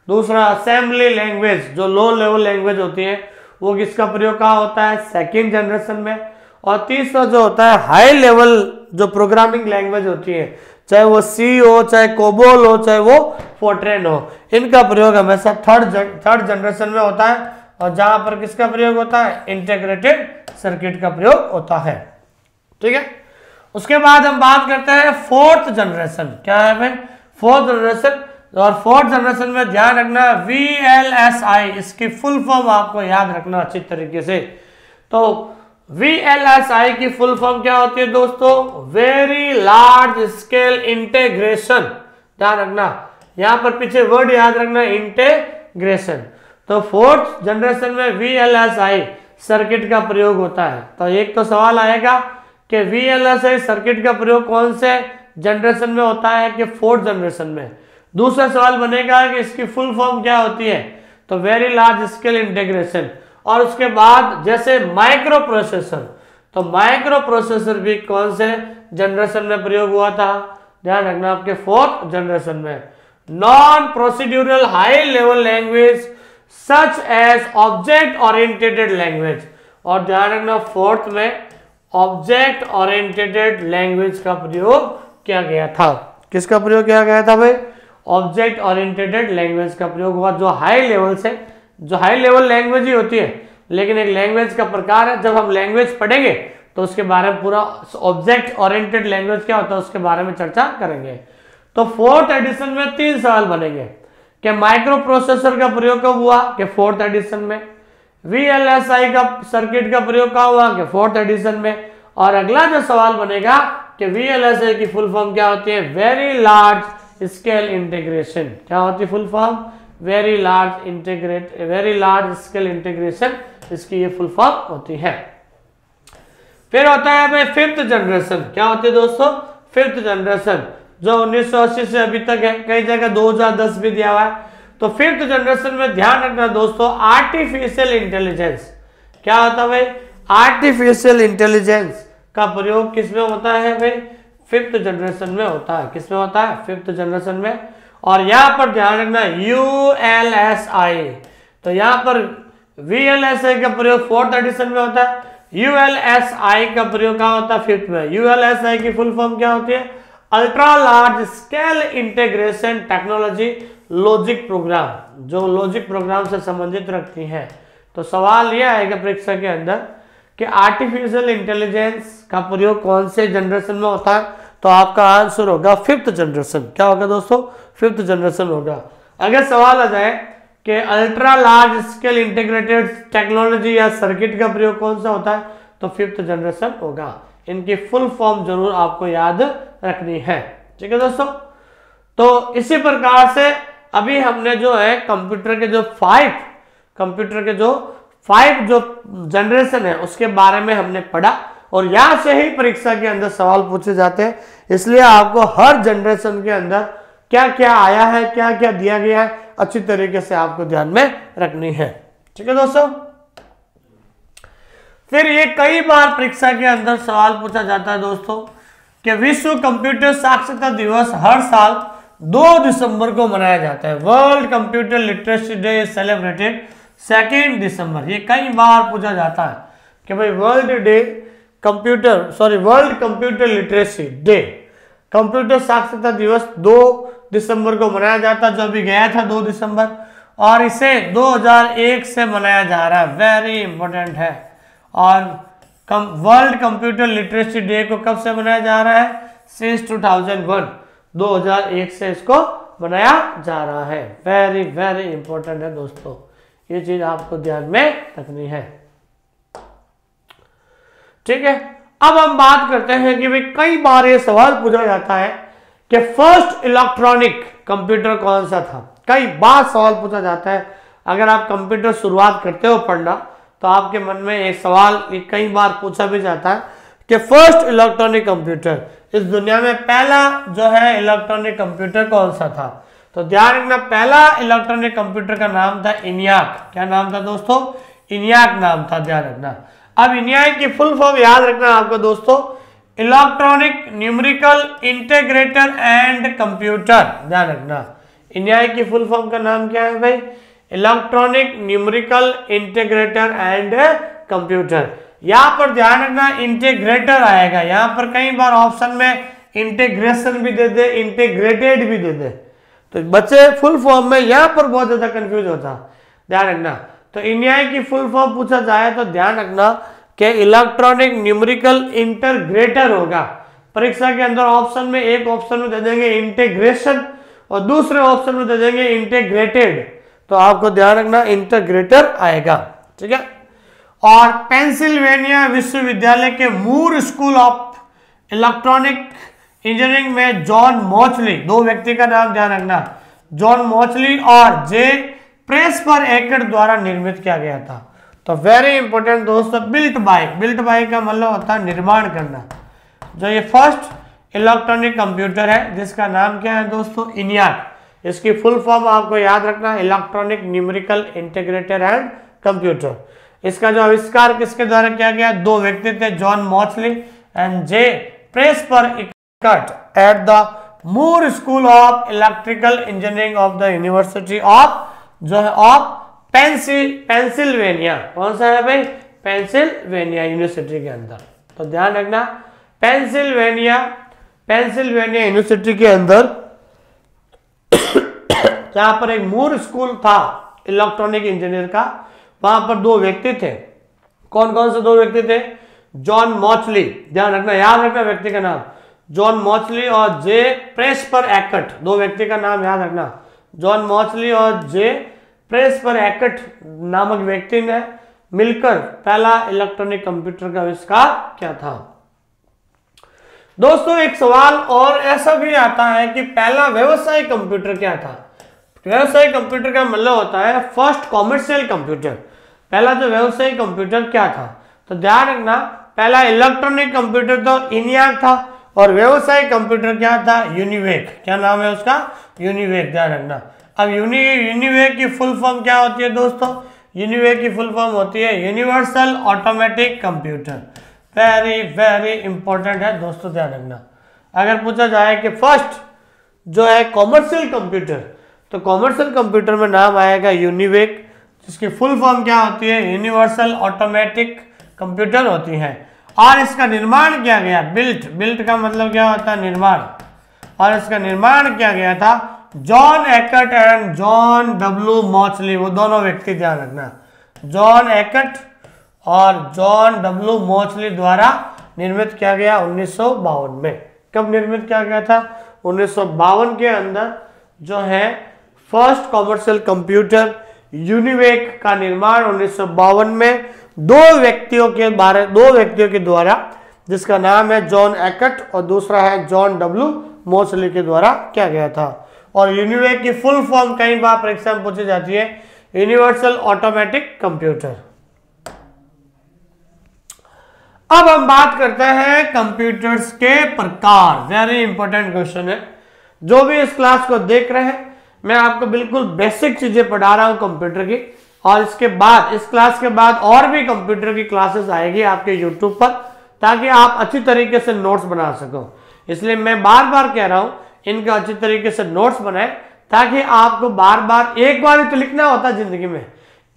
दूसरा असेंबली लैंग्वेज जो लो लेवल लैंग्वेज होती है, वो किसका प्रयोग कहाँ होता है? सेकेंड जनरेशन में। और तीसरा जो होता है हाई लेवल जो प्रोग्रामिंग लैंग्वेज होती है, चाहे वो सी हो, चाहे कोबोल हो, चाहे वो फोर्ट्रेन हो, इनका प्रयोग हमेशा थर्ड थर्ड जनरेशन में होता है। और जहाँ पर किसका प्रयोग होता है? इंटेग्रेटेड सर्किट का प्रयोग होता है। ठीक है? उसके बाद हम बात करते हैं फोर्थ जनरेशन। क्या है भाई? Fourth generation. और फोर्थ जनरेशन में ध्यान रखना वी एल एस आई इसकी फुल फॉर्म आपको याद रखना अच्छी तरीके से। तो वी एल एस आई की फुल फॉर्म क्या होती है दोस्तों? वेरी लार्ज स्केल इंटेग्रेशन ध्यान रखना। यहाँ पर पीछे वर्ड याद रखना इंटेग्रेशन तो फोर्थ जनरेशन में V L S I circuit का प्रयोग होता है। तो एक तो सवाल आएगा कि V L S I circuit का प्रयोग कौन से जनरेशन में होता है कि फोर्थ जनरेशन में? दूसरा सवाल बनेगा कि इसकी फुल फॉर्म क्या होती है? तो वेरी लार्ज स्केल इंटीग्रेशन और उसके बाद जैसे माइक्रो प्रोसेसर तो माइक्रो प्रोसेसर भी कौन से जनरेशन में प्रयोग हुआ था? ध्यान रखना आपके फोर्थ जनरेशन में. Non procedural high level language such as object oriented language और ध्यान रखना फोर्थ में ऑब्जेक्ट ओरिएंटेड लैंग्वेज का प्रयोग किया गया था। किसका प्रयोग किया गया था भाई? ऑब्जेक्ट ओरिएंटेड लैंग्वेज का प्रयोग हुआ जो हाई लेवल से जो हाई लेवल लैंग्वेज ही होती है। लेकिन एक लैंग्वेज का प्रकार है जब हम लैंग्वेज पढ़ेंगे तो उसके बारे में पूरा ऑब्जेक्ट ओरिएंटेड लैंग्वेज क्या होता है उसके बारे में चर्चा करेंगे। तो फोर्थ एडिशन में तीन सवाल बनेंगे कि माइक्रो प्रोसेसर का प्रयोग कब हुआ कि फोर्थ एडिशन में? वीएलएसआई का सर्किट का प्रयोग कब हुआ? कि फोर्थ एडिशन में। और अगला जो सवाल बनेगा कि वीएलएसआई की फुल फॉर्म क्या होती है? वेरी लार्ज स्केल इंटीग्रेशन क्या होती है full form very large integrate very large scale integration इसकी ये फुल फॉर्म होती है। फिर होता है भाई फिफ्थ जनरेशन क्या होती है दोस्तों? फिफ्थ जनरेशन जो 1980 से अभी तक है। कई जगह 2010 भी दिया हुआ है। तो फिफ्थ जनरेशन में ध्यान रखना दोस्तों आर्टिफिशियल इंटेलिजेंस क्या होता है भाई? आर्टिफिशियल इंटेलिजेंस का प्रयोग किसमें होता है भाई? फिफ्थ जनरेशन में होता है। किसमें होता है? फिफ्थ जनरेशन में। और यहाँ पर ध्यान रखना यू एल एस आई तो यहाँ पर वी एल एस आई का प्रयोग फोर्थ एडिशन में होता है। यू एल एस आई का प्रयोग कहा होता है? फिफ्थ में। यू एल एस आई की फुल फॉर्म क्या होती है? Ultra large scale integration technology logic program जो लॉजिक प्रोग्राम से संबंधित रखती है। तो सवाल यह आएगा परीक्षा के अंदर कि आर्टिफिशियल इंटेलिजेंस का प्रयोग कौन से जनरेशन में होता है? तो आपका आंसर होगा फिफ्थ जनरेशन क्या होगा दोस्तों? फिफ्थ जनरेशन होगा। अगर सवाल आ जाए कि ultra large scale integrated technology या सर्किट का प्रयोग कौन सा होता है? तो फिफ्थ जनरेशन होगा। इनकी फुल फॉर्म ज़रूर आपको याद रखनी है। ठीक है दोस्तों? तो इसी प्रकार से अभी हमने जो है कंप्यूटर के जो फाइव कंप्यूटर के जो फाइव जो जनरेशन है, उसके बारे में हमने पढ़ा। और यहाँ से ही परीक्षा के अंदर सवाल पूछे जाते हैं। इसलिए आपको हर जनरेशन के अंदर क्या क्या आया है क्या क्या दिया गया है, अच्छी तरीके से आपको ध्यान में रखनी है। ठीक है दोस्तों? फिर ये कई बार परीक्षा के अंदर सवाल पूछा जाता है दोस्तों कि विश्व कंप्यूटर साक्षरता दिवस हर साल 2 दिसंबर को मनाया जाता है। World computer literacy day is celebrated second December. ये कई बार पूछा जाता है कि भाई world day computer sorry world computer literacy day computer साक्षरता दिवस 2 दिसंबर को मनाया जाता जो अभी गया था 2 दिसंबर और इसे 2001 से मनाया जा रहा है। वेरी इंपॉर्टेंट है। और कम, वर्ल्ड कंप्यूटर लिटरेसी डे को कब से मनाया जा रहा है? सिंस 2001 2001 से इसको बनाया जा रहा है। वेरी वेरी इंपॉर्टेंट है दोस्तों। ये चीज़ आपको ध्यान में रखनी है। ठीक है? अब हम बात करते हैं कि भाई कई बार ये सवाल पूछा जाता है कि फ़र्स्ट इलेक्ट्रॉनिक कंप्यूटर कौन सा था? कई बार सवाल पूछा जाता है। अगर आप कंप्यूटर शुरुआत करते हो पढ़ना तो आपके मन में एक सवाल कई बार पूछा भी जाता है कि फ़र्स्ट इलेक्ट्रॉनिक कंप्यूटर इस दुनिया में पहला जो है इलेक्ट्रॉनिक कंप्यूटर कौन सा था? तो ध्यान रखना, पहला इलेक्ट्रॉनिक कंप्यूटर का नाम था इनियाक। क्या नाम था दोस्तों? इनियाक नाम था, ध्यान रखना। अब न्याय की फुल फॉर्म याद रखना आपको दोस्तों। Electronic numerical integrator and computer ध्यान रखना। न्याय की फुल फॉर्म का नाम क्या है भाई? Electronic numerical integrator and computer यहाँ पर ध्यान रखना इंटेग्रेटर आएगा। यहाँ पर कई बार ऑप्शन में इंटेग्रेशन भी दे दे इंटीग्रेटेड भी दे दे। तो बच्चे फुल फॉर्म में यहाँ पर बहुत ज़्यादा कंफ्यूज होता। ध्यान रखना। तो इंडिया की फुल फॉर्म पूछा जाए तो ध्यान रखना कि इलेक्ट्रॉनिक न्यूमेरिकल इंटरग्रेटर होगा। परीक्षा के अंदर ऑप्शन में एक ऑप्शन में दे देंगे इंटेग्रेशन और दूसरे ऑप्शन में दे देंगे इंटेग्रेटेड तो आपको ध्यान रखना इंटरग्रेटर आएगा। ठीक है? और पेंसिल्वेनिया विश्वविद्यालय के Moore school of electronic engineering में जॉन मोचली, दो व्यक्ति का नाम ध्यान रखना, जॉन मोचली और जे प्रेस पर एकड़ द्वारा निर्मित किया गया था। तो वेरी इंपॉर्टेंट दोस्तों, बिल्ट बाय बिल्ट बाय का मतलब होता है निर्माण करना। जो ये फ़र्स्ट इलेक्ट्रॉनिक कंप्यूटर है, जिसका नाम क्या है दोस्तों? इनियाक। इसकी फुल फॉर्म आपको याद रखना electronic numerical integrator and computer इसका जो आविष्कार किसके द्वारा किया गया? दो व्यक्ति थे, John Mauchly and J Presper Eckert at the Moore school of electrical engineering of the university of, जो है, ऑफ़ पेंसिल, पेंसिल्वेनिया। कौन सा है भाई? पेंसिल्वेनिया यूनिवर्सिटी के अंदर। तो ध्यान रखना, पेंसिल्वेनिया पेंसिल्वेनिया यूनिवर्सिटी के अंदर जहाँ पर एक मूर स्कूल था, इलेक्ट्रॉनिक इंजीनियर का वहाँ पर दो व्यक्ति थे। कौन कौन से दो व्यक्ति थे? John Mauchly. ध्यान रखना, याद रखना व्यक्ति का नाम। जॉन मॉचली और जे प्रेस पर एकट दो व्यक्ति का नाम याद रखना। जॉन मॉचली और जे प्रेस पर एकट नामक व्यक्ति ने मिलकर पहला इलेक्ट्रॉनिक कंप्यूटर का आविष्कार क्या था। दोस्तों, एक सवाल और ऐसा भी आता है कि पहला व्यवसायिक कंप्यूटर क्या था? व्यवसायिक कंप्यूटर का मतलब होता है फ़र्स्ट कॉमर्शियल कंप्यूटर पहला जो व्यवसायिक कंप्यूटर क्या था? तो ध्यान रखना, पहला इलेक्ट्रॉनिक कंप्यूटर तो इनियाक था और व्यवसायिक कंप्यूटर क्या था? यूनिवेक। क्या नाम है उसका? यूनिवेक, ध्यान रखना। अब यूनि, यूनिवेक की फुल फॉर्म क्या होती है दोस्तों? यूनिवेक की फुल फॉर्म होती है universal automatic computer. Very very important है दोस्तों, ध्यान रखना। अगर पूछा जाए कि फ़र्स्ट जो है कॉमर्शियल कंप्यूटर तो कॉमर्शियल कंप्यूटर में नाम आएगा यूनिवेक। जिसकी फुल फॉर्म क्या होती है? यूनिवर्सल ऑटोमेटिक कंप्यूटर होती है। और इसका निर्माण किया गया बिल्ट बिल्ट का मतलब क्या होता है? निर्माण। और इसका निर्माण किया गया था जॉन एकट एंड जॉन डब्ल्यू मॉचली वो दोनों व्यक्ति ध्यान रखना। जॉन एकट और जॉन डब्ल्यू मॉचली द्वारा निर्मित किया गया उन्नीस सौ बावन में। कब निर्मित किया गया था? उन्नीस सौ बावन के अंदर जो है फ़र्स्ट कॉमर्शियल कंप्यूटर यूनिवेक का निर्माण उन्नीस सौ बावन में दो व्यक्तियों के बारे, दो व्यक्तियों के द्वारा, जिसका नाम है जॉन एकट और दूसरा है जॉन डब्ल्यू मोसली के द्वारा किया गया था। और यूनिवेक की फुल फॉर्म कई बार परीक्षा में पूछी जाती है, यूनिवर्सल ऑटोमेटिक कंप्यूटर। अब हम बात करते हैं कंप्यूटर्स के प्रकार। वेरी इंपॉर्टेंट क्वेश्चन है। जो भी इस क्लास को देख रहे हैं मैं आपको बिल्कुल बेसिक चीज़ें पढ़ा रहा हूँ कंप्यूटर की। और इसके बाद, इस क्लास के बाद और भी कंप्यूटर की क्लासेस आएगी आपके यूट्यूब पर, ताकि आप अच्छी तरीके से नोट्स बना सको। इसलिए मैं बार बार कह रहा हूँ, इनका अच्छी तरीके से नोट्स बनाए, ताकि आपको बार बार एक बार ही तो लिखना होता ज़िंदगी में।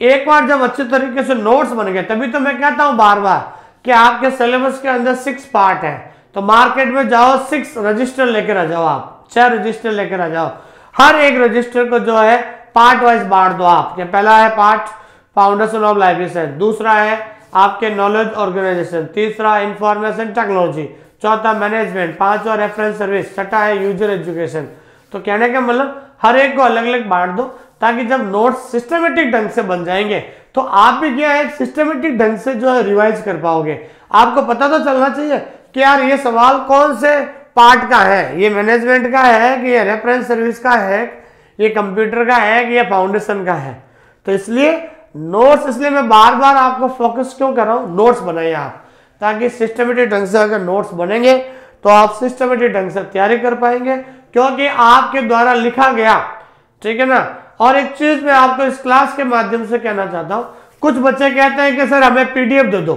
एक बार जब अच्छे तरीके से नोट्स बन गए, तभी तो मैं कहता हूँ बार बार कि आपके सिलेबस के अंदर सिक्स पार्ट है। तो मार्केट में जाओ सिक्स रजिस्टर लेकर आ जाओ आप। छह रजिस्टर लेकर आ जाओ। हर एक रजिस्टर को जो है पार्ट वाइज बांट दो आप पहला है पार्ट फाउंडेशन ऑफ़ साइंस दूसरा है आपके नॉलेज ऑर्गेनाइजेशन तीसरा इंफॉर्मेशन टेक्नोलॉजी चौथा मैनेजमेंट पांचवा रेफरेंस सर्विस छठा है यूज़र एजुकेशन तो कहने का मतलब हर एक को अलग अलग बांट दो, ताकि जब नोट्स सिस्टमेटिक ढंग से बन जाएँगे तो आप भी क्या है सिस्टमेटिक ढंग से जो है रिवाइज कर पाओगे। आपको पता तो चलना चाहिए कि यार ये सवाल कौन से पार्ट का है, ये मैनेजमेंट का है कि ये रेफरेंस सर्विस का है, ये कंप्यूटर का है कि ये फाउंडेशन का है। तो इसलिए नोट्स इसलिए मैं बार बार आपको फोकस क्यों कर रहा हूँ? नोट्स बनाइए आप, ताकि सिस्टमेटिक ढंग से अगर नोट्स बनेंगे तो आप सिस्टमेटिक ढंग से तैयारी कर पाएँगे, क्योंकि आपके द्वारा लिखा गया, ठीक है ना? और एक चीज़ मैं आपको इस क्लास के माध्यम से कहना चाहता हूँ, कुछ बच्चे कहते हैं कि, सर, हमें पीडीएफ दे दो।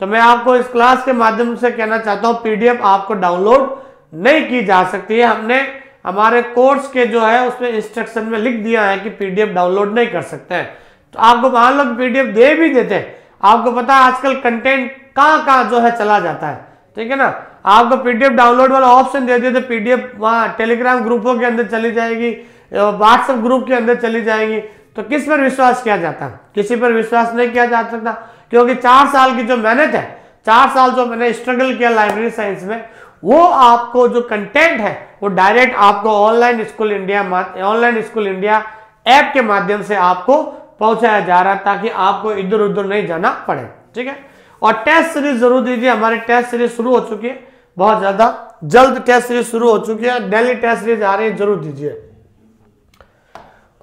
तो मैं आपको इस क्लास के माध्यम से कहना चाहता हूँ पीडीएफ आपको डाउनलोड नहीं की जा सकती है। हमने हमारे कोर्स के जो है, उसमें इंस्ट्रक्शन में लिख दिया है कि पीडीएफ डाउनलोड नहीं कर सकते हैं। तो आपको मान लो पीडीएफ दे भी देते हैं। आपको पता है आजकल कंटेंट कहाँ कहाँ जो है चला जाता है। ठीक है ना? आपको पीडीएफ डाउनलोड वाला ऑप्शन दे दिए तो पीडीएफ वहाँ टेलीग्राम ग्रुपों के अंदर चली जाएगी व्हाट्सएप ग्रुप के अंदर चली जाएगी। तो किस पर विश्वास किया जाता है? किसी पर विश्वास नहीं किया जा सकता। क्योंकि चार साल की जो मेहनत है, चार साल जो मैंने स्ट्रगल किया लाइब्रेरी साइंस में वो आपको जो कंटेंट है, वो डायरेक्ट आपको online school India online school India app के माध्यम से आपको पहुँचाया जा रहा है ताकि आपको इधर उधर नहीं जाना पड़े, ठीक है? और टेस्ट सीरीज़ ज़रूर दीजिए, हमारी टेस्ट सीरीज़ शुरू हो चुकी है, बहुत ज़्यादा जल्द टेस्ट सीरीज़ शुरू हो चुकी है डेली टेस्ट सीरीज़ आ रही है, ज़रूर दीजिए।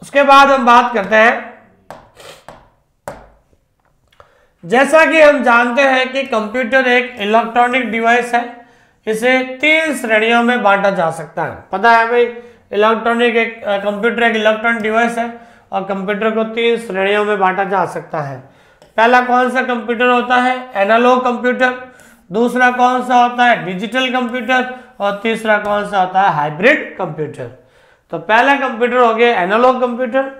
उसके बाद हम बात करते हैं, जैसा कि हम जानते हैं कि कंप्यूटर एक इलेक्ट्रॉनिक डिवाइस है इसे तीन श्रेणियों में बांटा जा सकता है। पता है भाई, इलेक्ट्रॉनिक एक कंप्यूटर एक इलेक्ट्रॉनिक डिवाइस है और कंप्यूटर को तीन श्रेणियों में बांटा जा सकता है। पहला कौन सा कंप्यूटर होता है? Analogue computer. दूसरा कौन सा होता है? Digital computer. और तीसरा कौन सा होता है? Hybrid computer. तो पहला कंप्यूटर हो गया एनालॉग कंप्यूटर।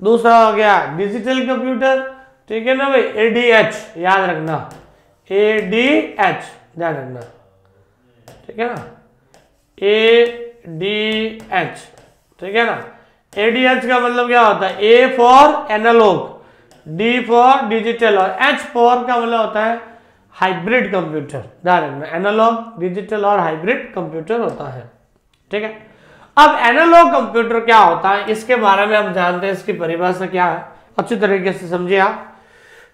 दूसरा हो गया डिजिटल कंप्यूटर। ठीक है ना भाई? ए डी एच, याद रखना। ए डी एच रखना। ठीक है ना? ए डी एच ठीक है ना? ए डी एच का मतलब क्या होता है? A for analogue D for digital और एच फॉर का मतलब होता है हाइब्रिड कंप्यूटर ध्यान रखना एनालॉग डिजिटल और हाइब्रिड कंप्यूटर होता है। ठीक है? अब एनालॉग कंप्यूटर क्या होता है? इसके बारे में हम जानते हैं, इसकी परिभाषा क्या है? अच्छी तरीके से समझिए आप।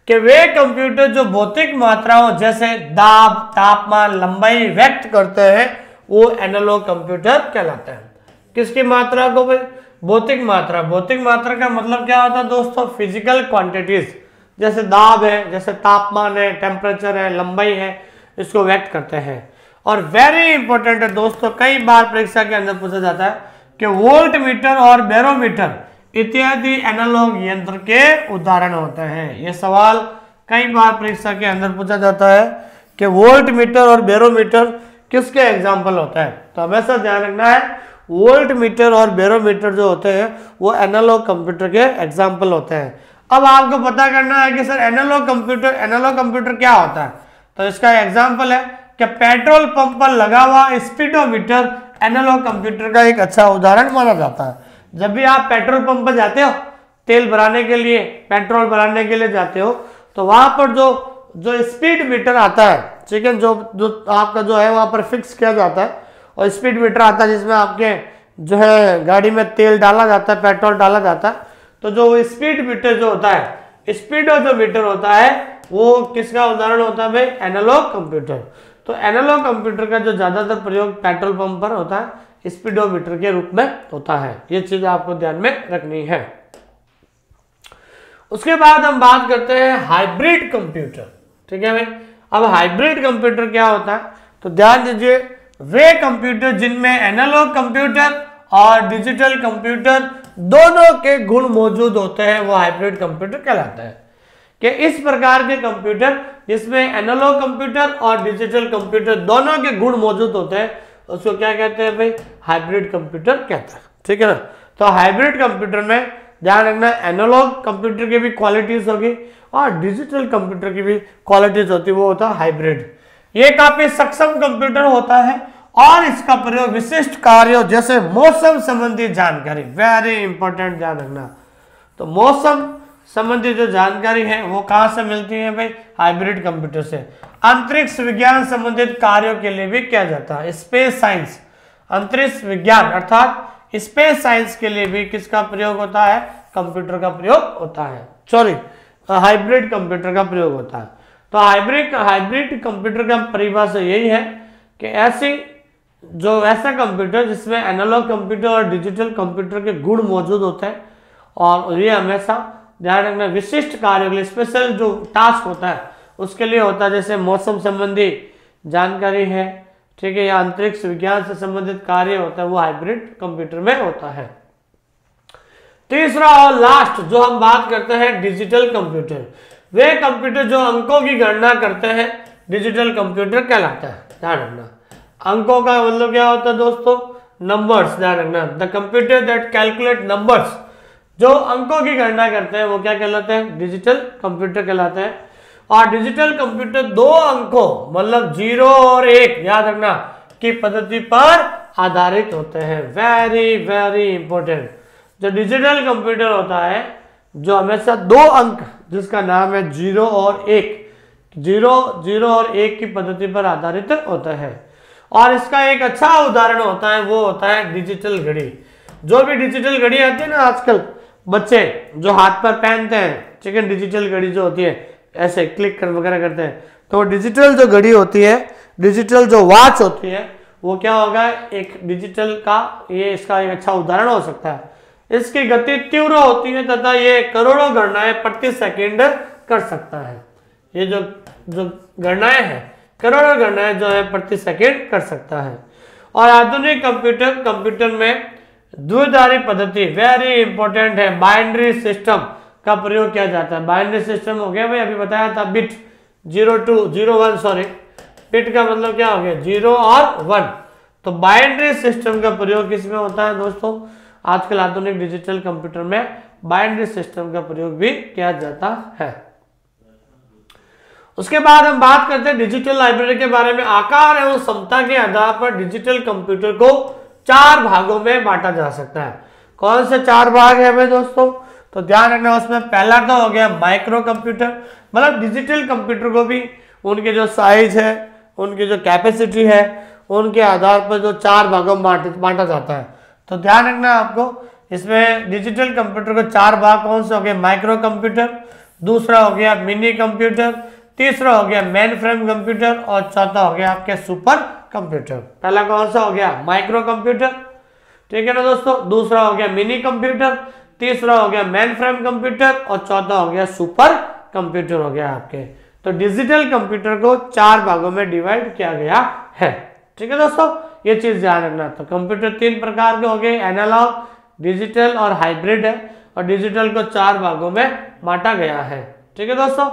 कि वे कंप्यूटर जो भौतिक मात्राओं जैसे दाब, तापमान, लंबाई व्यक्त करते हैं, वो एनालॉग कंप्यूटर कहलाते हैं। किसकी मात्रा को भाई? भौतिक मात्रा। भौतिक मात्रा का मतलब क्या होता है दोस्तों? फ़िज़िकल क्वांटिटीज जैसे दाब है, जैसे तापमान है टेम्परेचर है, लंबाई है, इसको व्यक्त करते हैं। और वेरी इंपॉर्टेंट है दोस्तों, कई बार परीक्षा के अंदर पूछा जाता है कि वोल्ट मीटर और बैरोमीटर इत्यादि एनालॉग यंत्र के उदाहरण होते हैं। ये सवाल कई बार परीक्षा के अंदर पूछा जाता है कि वोल्ट मीटर और बेरोमीटर किसके एग्ज़ाम्पल होता है? तो हमेशा ध्यान रखना है वोल्ट मीटर और बेरोमीटर जो होते हैं, वो एनालॉग कंप्यूटर के एग्ज़ाम्पल होते हैं। अब आपको पता करना है कि sir analogue computer analogue computer क्या होता है? तो इसका एग्ज़ाम्पल है कि पेट्रोल पंप पर लगा हुआ स्पीडोमीटर एनालॉग कंप्यूटर का एक अच्छा उदाहरण माना जाता है। जब भी आप पेट्रोल पंप पर जाते हो, तेल भराने के लिए, पेट्रोल भराने के लिए जाते हो तो वहाँ पर जो जो स्पीड मीटर आता है, ठीक है, जो जो आपका जो है, वहाँ पर फिक्स किया जाता है, और स्पीड मीटर आता है जिसमें आपके जो है, गाड़ी में तेल डाला जाता है, पेट्रोल डाला जाता है तो जो स्पीड मीटर जो होता है स्पीड जो मीटर होता है, वो किसका उदाहरण होता है भाई? एनालॉग कंप्यूटर तो एनालॉग कंप्यूटर का जो ज़्यादातर प्रयोग पेट्रोल पंप पर होता है स्पीडोमीटर के रूप में होता है। ये चीज़ आपको ध्यान में रखनी है। उसके बाद हम बात करते हैं हाइब्रिड कंप्यूटर। ठीक है भाई? अब हाइब्रिड कंप्यूटर क्या होता है? तो ध्यान दीजिए, वे कंप्यूटर जिनमें एनालॉग कंप्यूटर और डिजिटल कंप्यूटर दोनों के गुण मौजूद होते हैं, वो हाइब्रिड कंप्यूटर कहलाता है। कि इस प्रकार के कंप्यूटर जिसमें एनालॉग कंप्यूटर और डिजिटल कंप्यूटर दोनों के गुण मौजूद होते हैं उसको क्या कहते हैं भाई? हाइब्रिड कंप्यूटर कहते हैं। ठीक है ना? तो हाइब्रिड कंप्यूटर में ध्यान रखना एनालॉग कंप्यूटर की भी क्वालिटीज होगी और डिजिटल कंप्यूटर की भी क्वालिटीज होती है वो होता है हाइब्रिड ये काफ़ी सक्षम कंप्यूटर होता है और इसका प्रयोग विशिष्ट कार्यों जैसे मौसम संबंधी जानकारी। वेरी इंपॉर्टेंट ध्यान रखना। तो मौसम संबंधित जो जानकारी है, वो कहाँ से मिलती है भाई? हाइब्रिड कंप्यूटर से। अंतरिक्ष विज्ञान संबंधित कार्यों के लिए भी किया जाता है। स्पेस साइंस अंतरिक्ष विज्ञान, अर्थात स्पेस साइंस के लिए भी किसका प्रयोग होता है? कंप्यूटर का प्रयोग होता है। सॉरी हाइब्रिड कंप्यूटर का प्रयोग होता है। तो हाइब्रिड हाइब्रिड कंप्यूटर का परिभाषा यही है कि ऐसी जो ऐसा कंप्यूटर जिसमें एनालॉग कंप्यूटर और डिजिटल कंप्यूटर के गुण मौजूद होते हैं, और ये हमेशा ध्यान रखना, विशिष्ट कार्य के लिए स्पेशल जो टास्क होता है, उसके लिए होता है जैसे मौसम संबंधी जानकारी है, ठीक है, या अंतरिक्ष विज्ञान से संबंधित कार्य होता है, वो हाइब्रिड कंप्यूटर में होता है। तीसरा और लास्ट जो हम बात करते हैं डिजिटल कंप्यूटर वे कंप्यूटर जो अंकों की गणना करते हैं डिजिटल कंप्यूटर कहलाता है, ध्यान रखना। अंकों का मतलब क्या होता है दोस्तों? नंबर्स ध्यान रखना। The computer that calculate numbers जो अंकों की गणना करते हैं, वो क्या कहलाते हैं? डिजिटल कंप्यूटर कहलाते हैं। और डिजिटल कंप्यूटर दो अंकों मतलब ज़ीरो और एक, याद रखना, की पद्धति पर आधारित होते हैं। वेरी वेरी इंपॉर्टेंट जो डिजिटल कंप्यूटर होता है, जो हमेशा दो अंक, जिसका नाम है ज़ीरो और एक ज़ीरो ज़ीरो और एक की पद्धति पर आधारित होता है। और इसका एक अच्छा उदाहरण होता है, वो होता है डिजिटल घड़ी। जो भी डिजिटल घड़ी आती है ना आजकल बच्चे जो हाथ पर पहनते हैं, ठीक है डिजिटल घड़ी जो होती है, ऐसे क्लिक कर वगैरह करते हैं। तो डिजिटल जो घड़ी होती है डिजिटल जो वॉच होती है, वो क्या होगा? एक डिजिटल का, ये इसका एक अच्छा उदाहरण हो सकता है। इसकी गति तीव्र होती है तथा ये करोड़ों गणनाएँ प्रति सेकेंड कर सकता है। ये जो जो गणनाएँ हैं, करोड़ों गणनाएँ जो है प्रति सेकेंड कर सकता है। और आधुनिक कंप्यूटर कंप्यूटर में द्विधारी पद्धति वेरी इंपॉर्टेंट है। बाइंड्री सिस्टम का प्रयोग किया जाता है। बाइंड्री सिस्टम हो गया भाई, अभी बताया था bit zero to zero one sorry bit का मतलब क्या हो गया? ज़ीरो और वन तो बाइंड्री सिस्टम का प्रयोग किसमें होता है दोस्तों? आजकल आधुनिक डिजिटल कंप्यूटर में बाइंड्री सिस्टम का प्रयोग भी किया जाता है। उसके बाद हम बात करते हैं डिजिटल लाइब्रेरी के बारे में। आकार एवं क्षमता के आधार पर डिजिटल कंप्यूटर को चार भागों में बांटा जा सकता है। कौन से चार भाग है भाई दोस्तों? तो ध्यान रखना, उसमें पहला तो हो गया माइक्रो कंप्यूटर मतलब डिजिटल कंप्यूटर को भी, उनके जो साइज़ है, उनकी जो कैपेसिटी है, उनके आधार पर जो चार भागों में बांटा जाता है। तो ध्यान रखना आपको, इसमें डिजिटल कंप्यूटर को चार भाग कौन से हो गए? माइक्रो कंप्यूटर दूसरा हो गया मिनी कंप्यूटर तीसरा हो गया मेन फ्रेम कंप्यूटर और चौथा हो गया आपके सुपर कंप्यूटर पहला कौन सा हो गया? माइक्रो कंप्यूटर ठीक है ना दोस्तों? दूसरा हो गया मिनी कंप्यूटर तीसरा हो गया मेन फ्रेम कंप्यूटर और चौथा हो गया सुपर कंप्यूटर हो गया आपके। तो डिजिटल कंप्यूटर को चार भागों में डिवाइड किया गया है। ठीक है दोस्तों? ये चीज़ ध्यान रखना। तो कंप्यूटर तीन प्रकार के हो गए एनालॉग डिजिटल और हाइब्रिड है। और डिजिटल को चार भागों में बांटा गया है। ठीक है दोस्तों?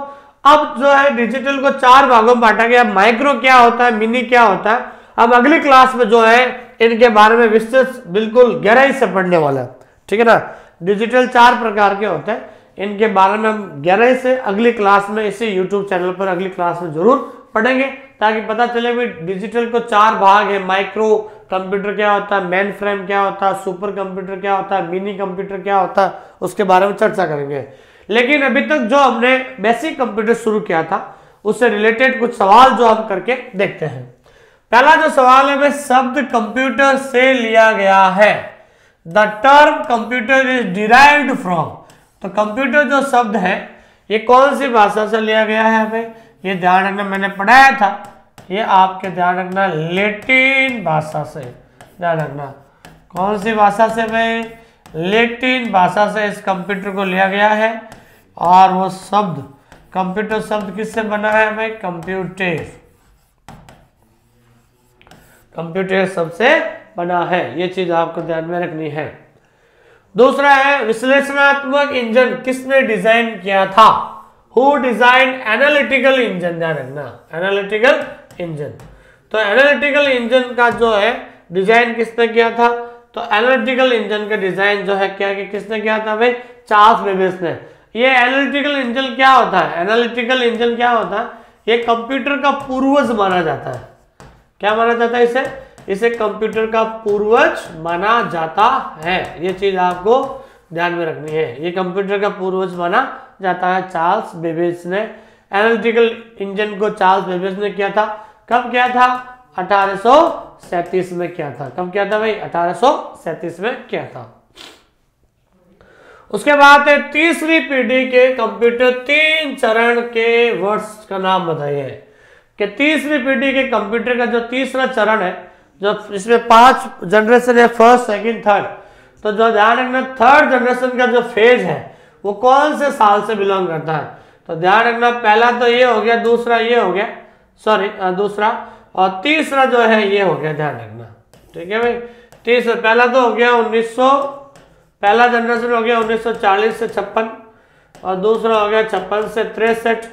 अब जो है डिजिटल को चार भागों में बांटा गया। माइक्रो क्या होता है? मिनी क्या होता है? अब अगली क्लास में जो है, इनके बारे में विस्तृत बिल्कुल गहराई से पढ़ने वाला है। ठीक है ना? डिजिटल चार प्रकार के होते हैं। इनके बारे में हम गहराई से अगली क्लास में, इसी यूट्यूब चैनल पर अगली क्लास में ज़रूर पढ़ेंगे, ताकि पता चले भी डिजिटल को चार भाग है। माइक्रो कंप्यूटर क्या होता है? मेन फ्रेम क्या होता है? सुपर कंप्यूटर क्या होता है? मिनी कंप्यूटर क्या होता है? उसके बारे में चर्चा करेंगे। लेकिन अभी तक जो हमने बेसिक कंप्यूटर शुरू किया था, उससे रिलेटेड कुछ सवाल जो हम करके देखते हैं। पहला जो सवाल है, वह शब्द कंप्यूटर से लिया गया है। The term computer is derived from तो कंप्यूटर जो शब्द है, ये कौन सी भाषा से लिया गया है हमें? ये ध्यान रखना, मैंने पढ़ाया था। ये आपके ध्यान रखना लेटिन भाषा से। ध्यान रखना, कौन सी भाषा से भाई? लेटिन भाषा से इस कंप्यूटर को लिया गया है और वो शब्द, कंप्यूटर शब्द किससे बना है भाई? कंप्यूटर। कंप्यूटर शब्द से बना है, ये चीज़ आपको ध्यान में रखनी है। दूसरा है, विश्लेषणात्मक इंजन किसने डिज़ाइन किया था? हु डिज़ाइन एनालिटिकल इंजन ध्यान रखना एनालिटिकल इंजन तो एनालिटिकल इंजन का जो है, डिज़ाइन किसने किया था? तो एनालिटिकल इंजन का डिज़ाइन जो है क्या कि किसने किया था भाई? चार्ल्स बेबिस ने। ये एनालिटिकल इंजन क्या होता है? एनालिटिकल इंजन क्या होता है? ये कंप्यूटर का पूर्वज माना जाता है। क्या माना जाता है इसे? इसे कंप्यूटर का पूर्वज माना जाता है। ये चीज़ आपको ध्यान में रखनी है। ये कंप्यूटर का पूर्वज माना जाता है चार्ल्स बेबेज ने। एनालिटिकल इंजन को चार्ल्स बेबेज ने किया था। कब किया था? अठारह में क्या था? कब क्या था भाई? अठारह में क्या था? उसके बाद तीसरी पीढ़ी के कंप्यूटर तीन चरण के वर्ष का नाम बताइए। कि तीसरी पीढ़ी के कंप्यूटर का जो तीसरा चरण है, जो इसमें पाँच जनरेशन है फ़र्स्ट सेकंड थर्ड तो जो ध्यान रखना थर्ड जनरेशन का जो फ़ेज़ है, वो कौन से साल से बिलोंग करता है? तो ध्यान रखना, पहला तो ये हो गया, दूसरा ये हो गया सॉरी दूसरा और तीसरा जो है, ये हो गया ध्यान रखना। ठीक है भाई? तीसरा पहला तो हो गया 1900 पहला जनरेशन हो गया 1940 से छप्पन, और दूसरा हो गया छप्पन से तिरसठ,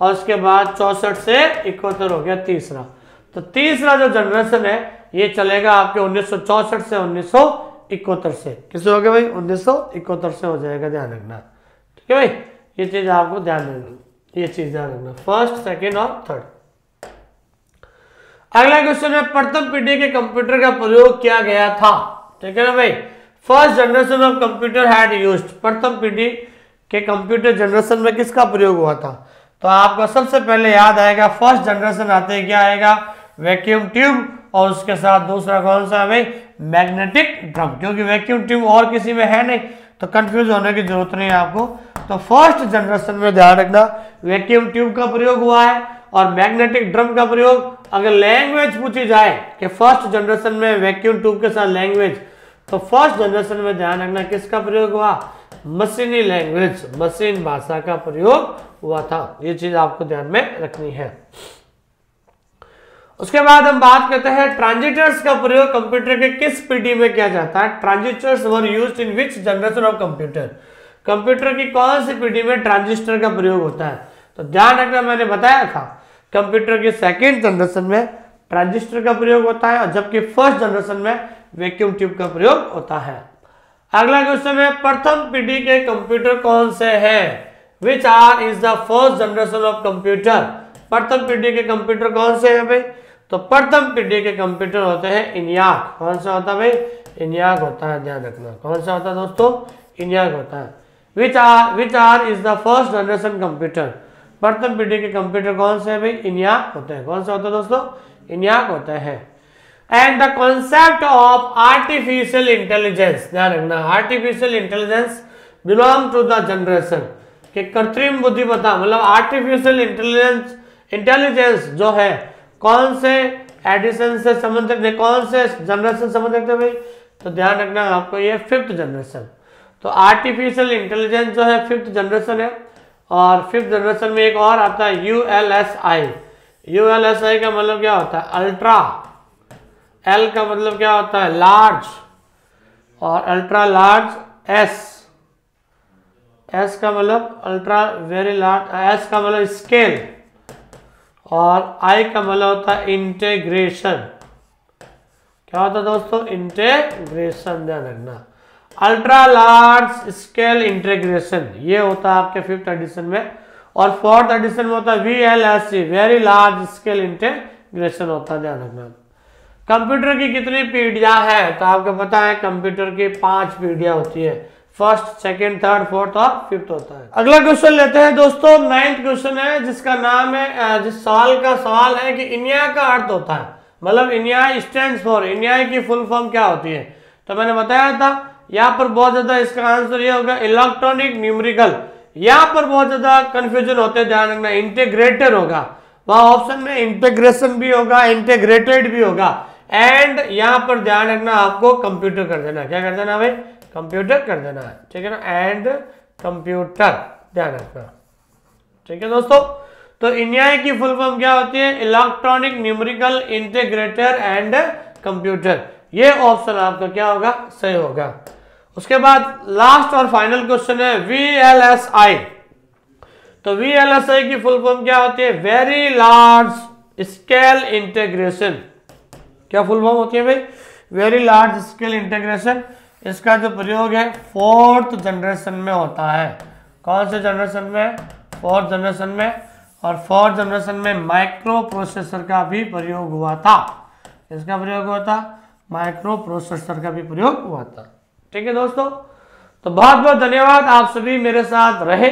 और उसके बाद चौसठ से इकहत्तर हो गया तीसरा। तो तीसरा जो जनरेशन है, ये चलेगा आपके उन्नीस सौ चौंसठ से उन्नीस सौ इकहत्तर से। किसे हो गया भाई? उन्नीस सौ इकहत्तर से हो जाएगा, ध्यान रखना। ठीक है भाई? ये चीज़ आपको ध्यान रखना। ये चीज़ ध्यान रखना। फ़र्स्ट सेकेंड और थर्ड अगला क्वेश्चन है, प्रथम पीढ़ी के कंप्यूटर का प्रयोग किया गया था। ठीक है ना भाई? First generation of computer had used प्रथम पीढ़ी के कंप्यूटर जनरेशन में किसका प्रयोग हुआ था? तो आपको सबसे पहले याद आएगा फ़र्स्ट जनरेशन आते क्या आएगा? वैक्यूम ट्यूब और उसके साथ दूसरा कौन सा है भाई? मैग्नेटिक ड्रम क्योंकि वैक्यूम ट्यूब और किसी में है नहीं तो कंफ्यूज होने की ज़रूरत नहीं है आपको। तो फ़र्स्ट जनरेशन में ध्यान रखना वैक्यूम ट्यूब का प्रयोग हुआ है और मैग्नेटिक ड्रम का प्रयोग अगर लैंग्वेज पूछी जाए कि फ़र्स्ट जनरेशन में वैक्यूम ट्यूब के साथ लैंग्वेज तो फ़र्स्ट जनरेशन में ध्यान रखना किसका प्रयोग हुआ? मशीनी लैंग्वेज मशीन भाषा का प्रयोग हुआ था। ये चीज़ आपको ध्यान में रखनी है। उसके बाद हम बात करते हैं ट्रांजिटर्स का प्रयोग कंप्यूटर के किस पीढ़ी में किया जाता है? Transistors were used in which generation of computer computer की कौन सी पीढ़ी में ट्रांजिस्टर का प्रयोग होता है? तो ध्यान रखना मैंने बताया था। कंप्यूटर की सेकेंड जनरेशन में ट्रांजिस्टर का प्रयोग होता है और जबकि फ़र्स्ट जनरेशन में वैक्यूम ट्यूब का प्रयोग होता है। अगला क्वेश्चन है, प्रथम पीढ़ी के कंप्यूटर कौन से हैं? Which are is the first generation of computer प्रथम पीढ़ी के कंप्यूटर कौन से हैं भाई? तो प्रथम पीढ़ी के कंप्यूटर होते हैं इनियाक। कौन सा होता है भाई? इनियाक होता है, ध्यान रखना। कौन सा होता है दोस्तों? इनियाक होता है। Which are which are is the first generation computer प्रथम पीढ़ी के कंप्यूटर कौन से है भाई? इनियाक होते हैं। कौन सा होता है दोस्तों? इनियाक होता है। And the concept of artificial intelligence ध्यान रखना artificial intelligence belong to the generation कि कृत्रिम बुद्धिमत्ता मतलब आर्टिफिशियल इंटेलिजेंस इंटेलिजेंस जो है, कौन से एडिशन से संबंधित है? कौन से जनरेशन संबंधित है भाई? तो ध्यान रखना आपको ये फिफ्थ जनरेशन तो आर्टिफिशियल इंटेलिजेंस जो है फिफ्थ जनरेशन है। और फिफ्थ जनरेशन में एक और आता है U L S I U L S I का मतलब क्या होता है? अल्ट्रा एल का मतलब क्या होता है? लार्ज और अल्ट्रा लार्ज एस एस का मतलब अल्ट्रा वेरी लार्ज एस का मतलब स्केल और आई का मतलब होता है इंटेग्रेशन क्या होता है दोस्तों? इंटेग्रेशन ध्यान रखना। अल्ट्रा लार्ज स्केल इंटेग्रेशन ये होता है आपके फिफ्थ एडिशन में। और फोर्थ एडिशन में होता है V L S C very large scale integration होता है, ध्यान रखना। कंप्यूटर की कितनी पीढ़ियाँ हैं? तो आपको पता है, कंप्यूटर की पाँच पीढ़ियाँ होती है। फ़र्स्ट सेकेंड थर्ड फोर्थ और फिफ्थ होता है। अगला क्वेश्चन लेते हैं दोस्तों नाइन्थ क्वेश्चन है, जिसका नाम है जिस सवाल का सवाल है कि इनिया का अर्थ होता है। मतलब इनिया स्टैंड फॉर इनिया की फुल फॉर्म क्या होती है? तो मैंने बताया था यहाँ पर बहुत ज़्यादा इसका आंसर ये होगा इलेक्ट्रॉनिक न्यूमरिकल यहाँ पर बहुत ज़्यादा कंफ्यूजन होते हैं, ध्यान रखना इंटेग्रेटेड होगा। वहाँ ऑप्शन में इंटेग्रेशन भी होगा इंटेग्रेटेड भी होगा। एंड यहाँ पर ध्यान रखना, आपको कंप्यूटर कर देना क्या कर देना भाई? कंप्यूटर कर देना है। ठीक है ना? एंड कंप्यूटर ध्यान रखना। ठीक है दोस्तों? तो इन्याय की फुल फॉर्म क्या होती है? Electronic numerical integrator and computer ये ऑप्शन आपका क्या होगा? सही होगा। उसके बाद लास्ट और फाइनल क्वेश्चन है वी एल एस आई तो वी एल एस आई की फुल फॉर्म क्या होती है? वेरी लार्ज स्केल इंटीग्रेशन क्या फुल फॉर्म होती है भाई? वेरी लार्ज स्केल इंटीग्रेशन इसका जो प्रयोग है फोर्थ जनरेशन में होता है। कौन से जनरेशन में? फोर्थ जनरेशन में। और फोर्थ जनरेशन में माइक्रो प्रोसेसर का भी प्रयोग हुआ था। इसका प्रयोग हुआ था? माइक्रो प्रोसेसर का भी प्रयोग हुआ था। ठीक है दोस्तों? तो बहुत बहुत धन्यवाद आप सभी मेरे साथ रहे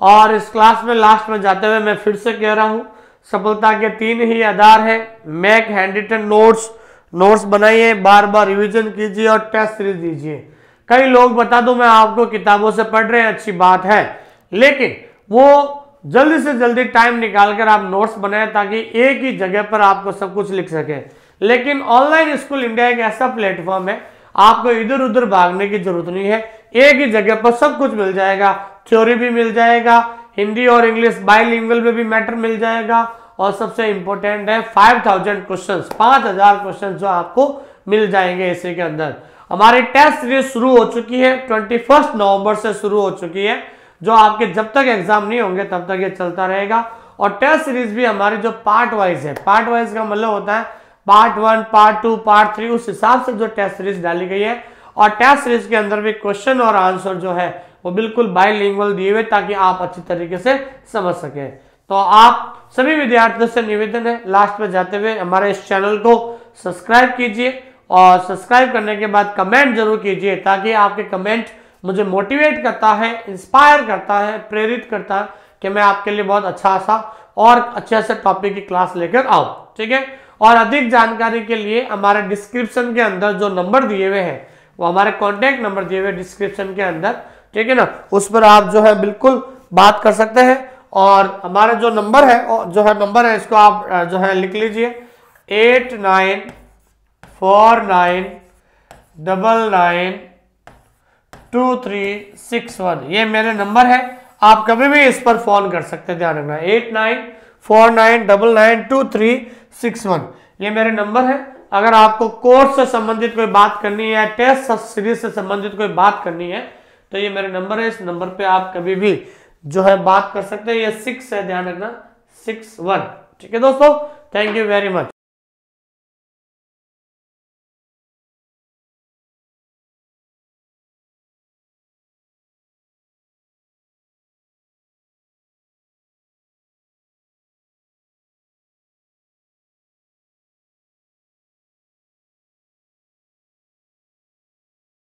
और इस क्लास में लास्ट में जाते हुए मैं फिर से कह रहा हूँ, सफलता के तीन ही आधार हैं। मैक हैंडिटन नोट्स नोट्स बनाइए बार बार रिवीजन कीजिए और टेस्ट सीरीज़ दीजिए। कई लोग बता दो, मैं आपको किताबों से पढ़ रहे हैं, अच्छी बात है। लेकिन वो जल्दी से जल्दी टाइम निकाल कर आप नोट्स बनाए ताकि एक ही जगह पर आपको सब कुछ लिख सके। लेकिन ऑनलाइन स्कूल इंडिया एक ऐसा प्लेटफॉर्म है आपको इधर उधर भागने की ज़रूरत नहीं है। एक ही जगह पर सब कुछ मिल जाएगा। थ्योरी भी मिल जाएगा। हिंदी और इंग्लिश बाइलिंगुअल में भी मैटर मिल जाएगा। और सबसे इंपॉर्टेंट है फाइव थाउज़ेंड क्वेश्चन पाँच हज़ार क्वेश्चन जो आपको मिल जाएँगे इसी के अंदर। हमारी टेस्ट सीरीज़ शुरू हो चुकी है ट्वेंटी फ़र्स्ट नवंबर से शुरू हो चुकी है, जो आपके जब तक एग्ज़ाम नहीं होंगे तब तक ये चलता रहेगा। और टेस्ट सीरीज़ भी हमारी जो पार्ट वाइज है पार्ट वाइज का मतलब होता है part one, part two, part three, उस हिसाब से जो टेस्ट सीरीज़ डाली गई है। और टेस्ट सीरीज़ के अंदर भी क्वेश्चन और आंसर जो है, वो बिल्कुल बाईलिंगुअल दिए हुए, ताकि आप अच्छी तरीके से समझ सके। तो आप सभी विद्यार्थियों से निवेदन है लास्ट में जाते हुए हमारे इस चैनल को सब्सक्राइब कीजिए और सब्सक्राइब करने के बाद कमेंट ज़रूर कीजिए, ताकि आपके कमेंट मुझे मोटिवेट करता है इंस्पायर करता है, प्रेरित करता है कि मैं आपके लिए बहुत अच्छा सा और अच्छे से टॉपिक की क्लास लेकर आऊँ। ठीक है? और अधिक जानकारी के लिए हमारे डिस्क्रिप्शन के अंदर जो नंबर दिए हुए हैं, वो हमारे कॉन्टेक्ट नंबर दिए हुए डिस्क्रिप्शन के अंदर, ठीक है ना? उस पर आप जो है बिल्कुल बात कर सकते हैं और हमारा जो नंबर है जो है नंबर है, इसको आप जो है लिख लीजिए। Eight nine four nine double nine two three six one ये मेरे नंबर है, आप कभी भी इस पर फ़ोन कर सकते हैं, ध्यान रखना। Eight nine four nine double nine two three six one. ये मेरे नंबर है। अगर आपको कोर्स से संबंधित कोई बात करनी है टेस्ट सीरीज़ से संबंधित कोई बात करनी है तो ये मेरे नंबर है। इस नंबर पे आप कभी भी जो है बात कर सकते हैं। ये सिक्स है, ध्यान रखना, सिक्स वन। ठीक है दोस्तों? Thank you very much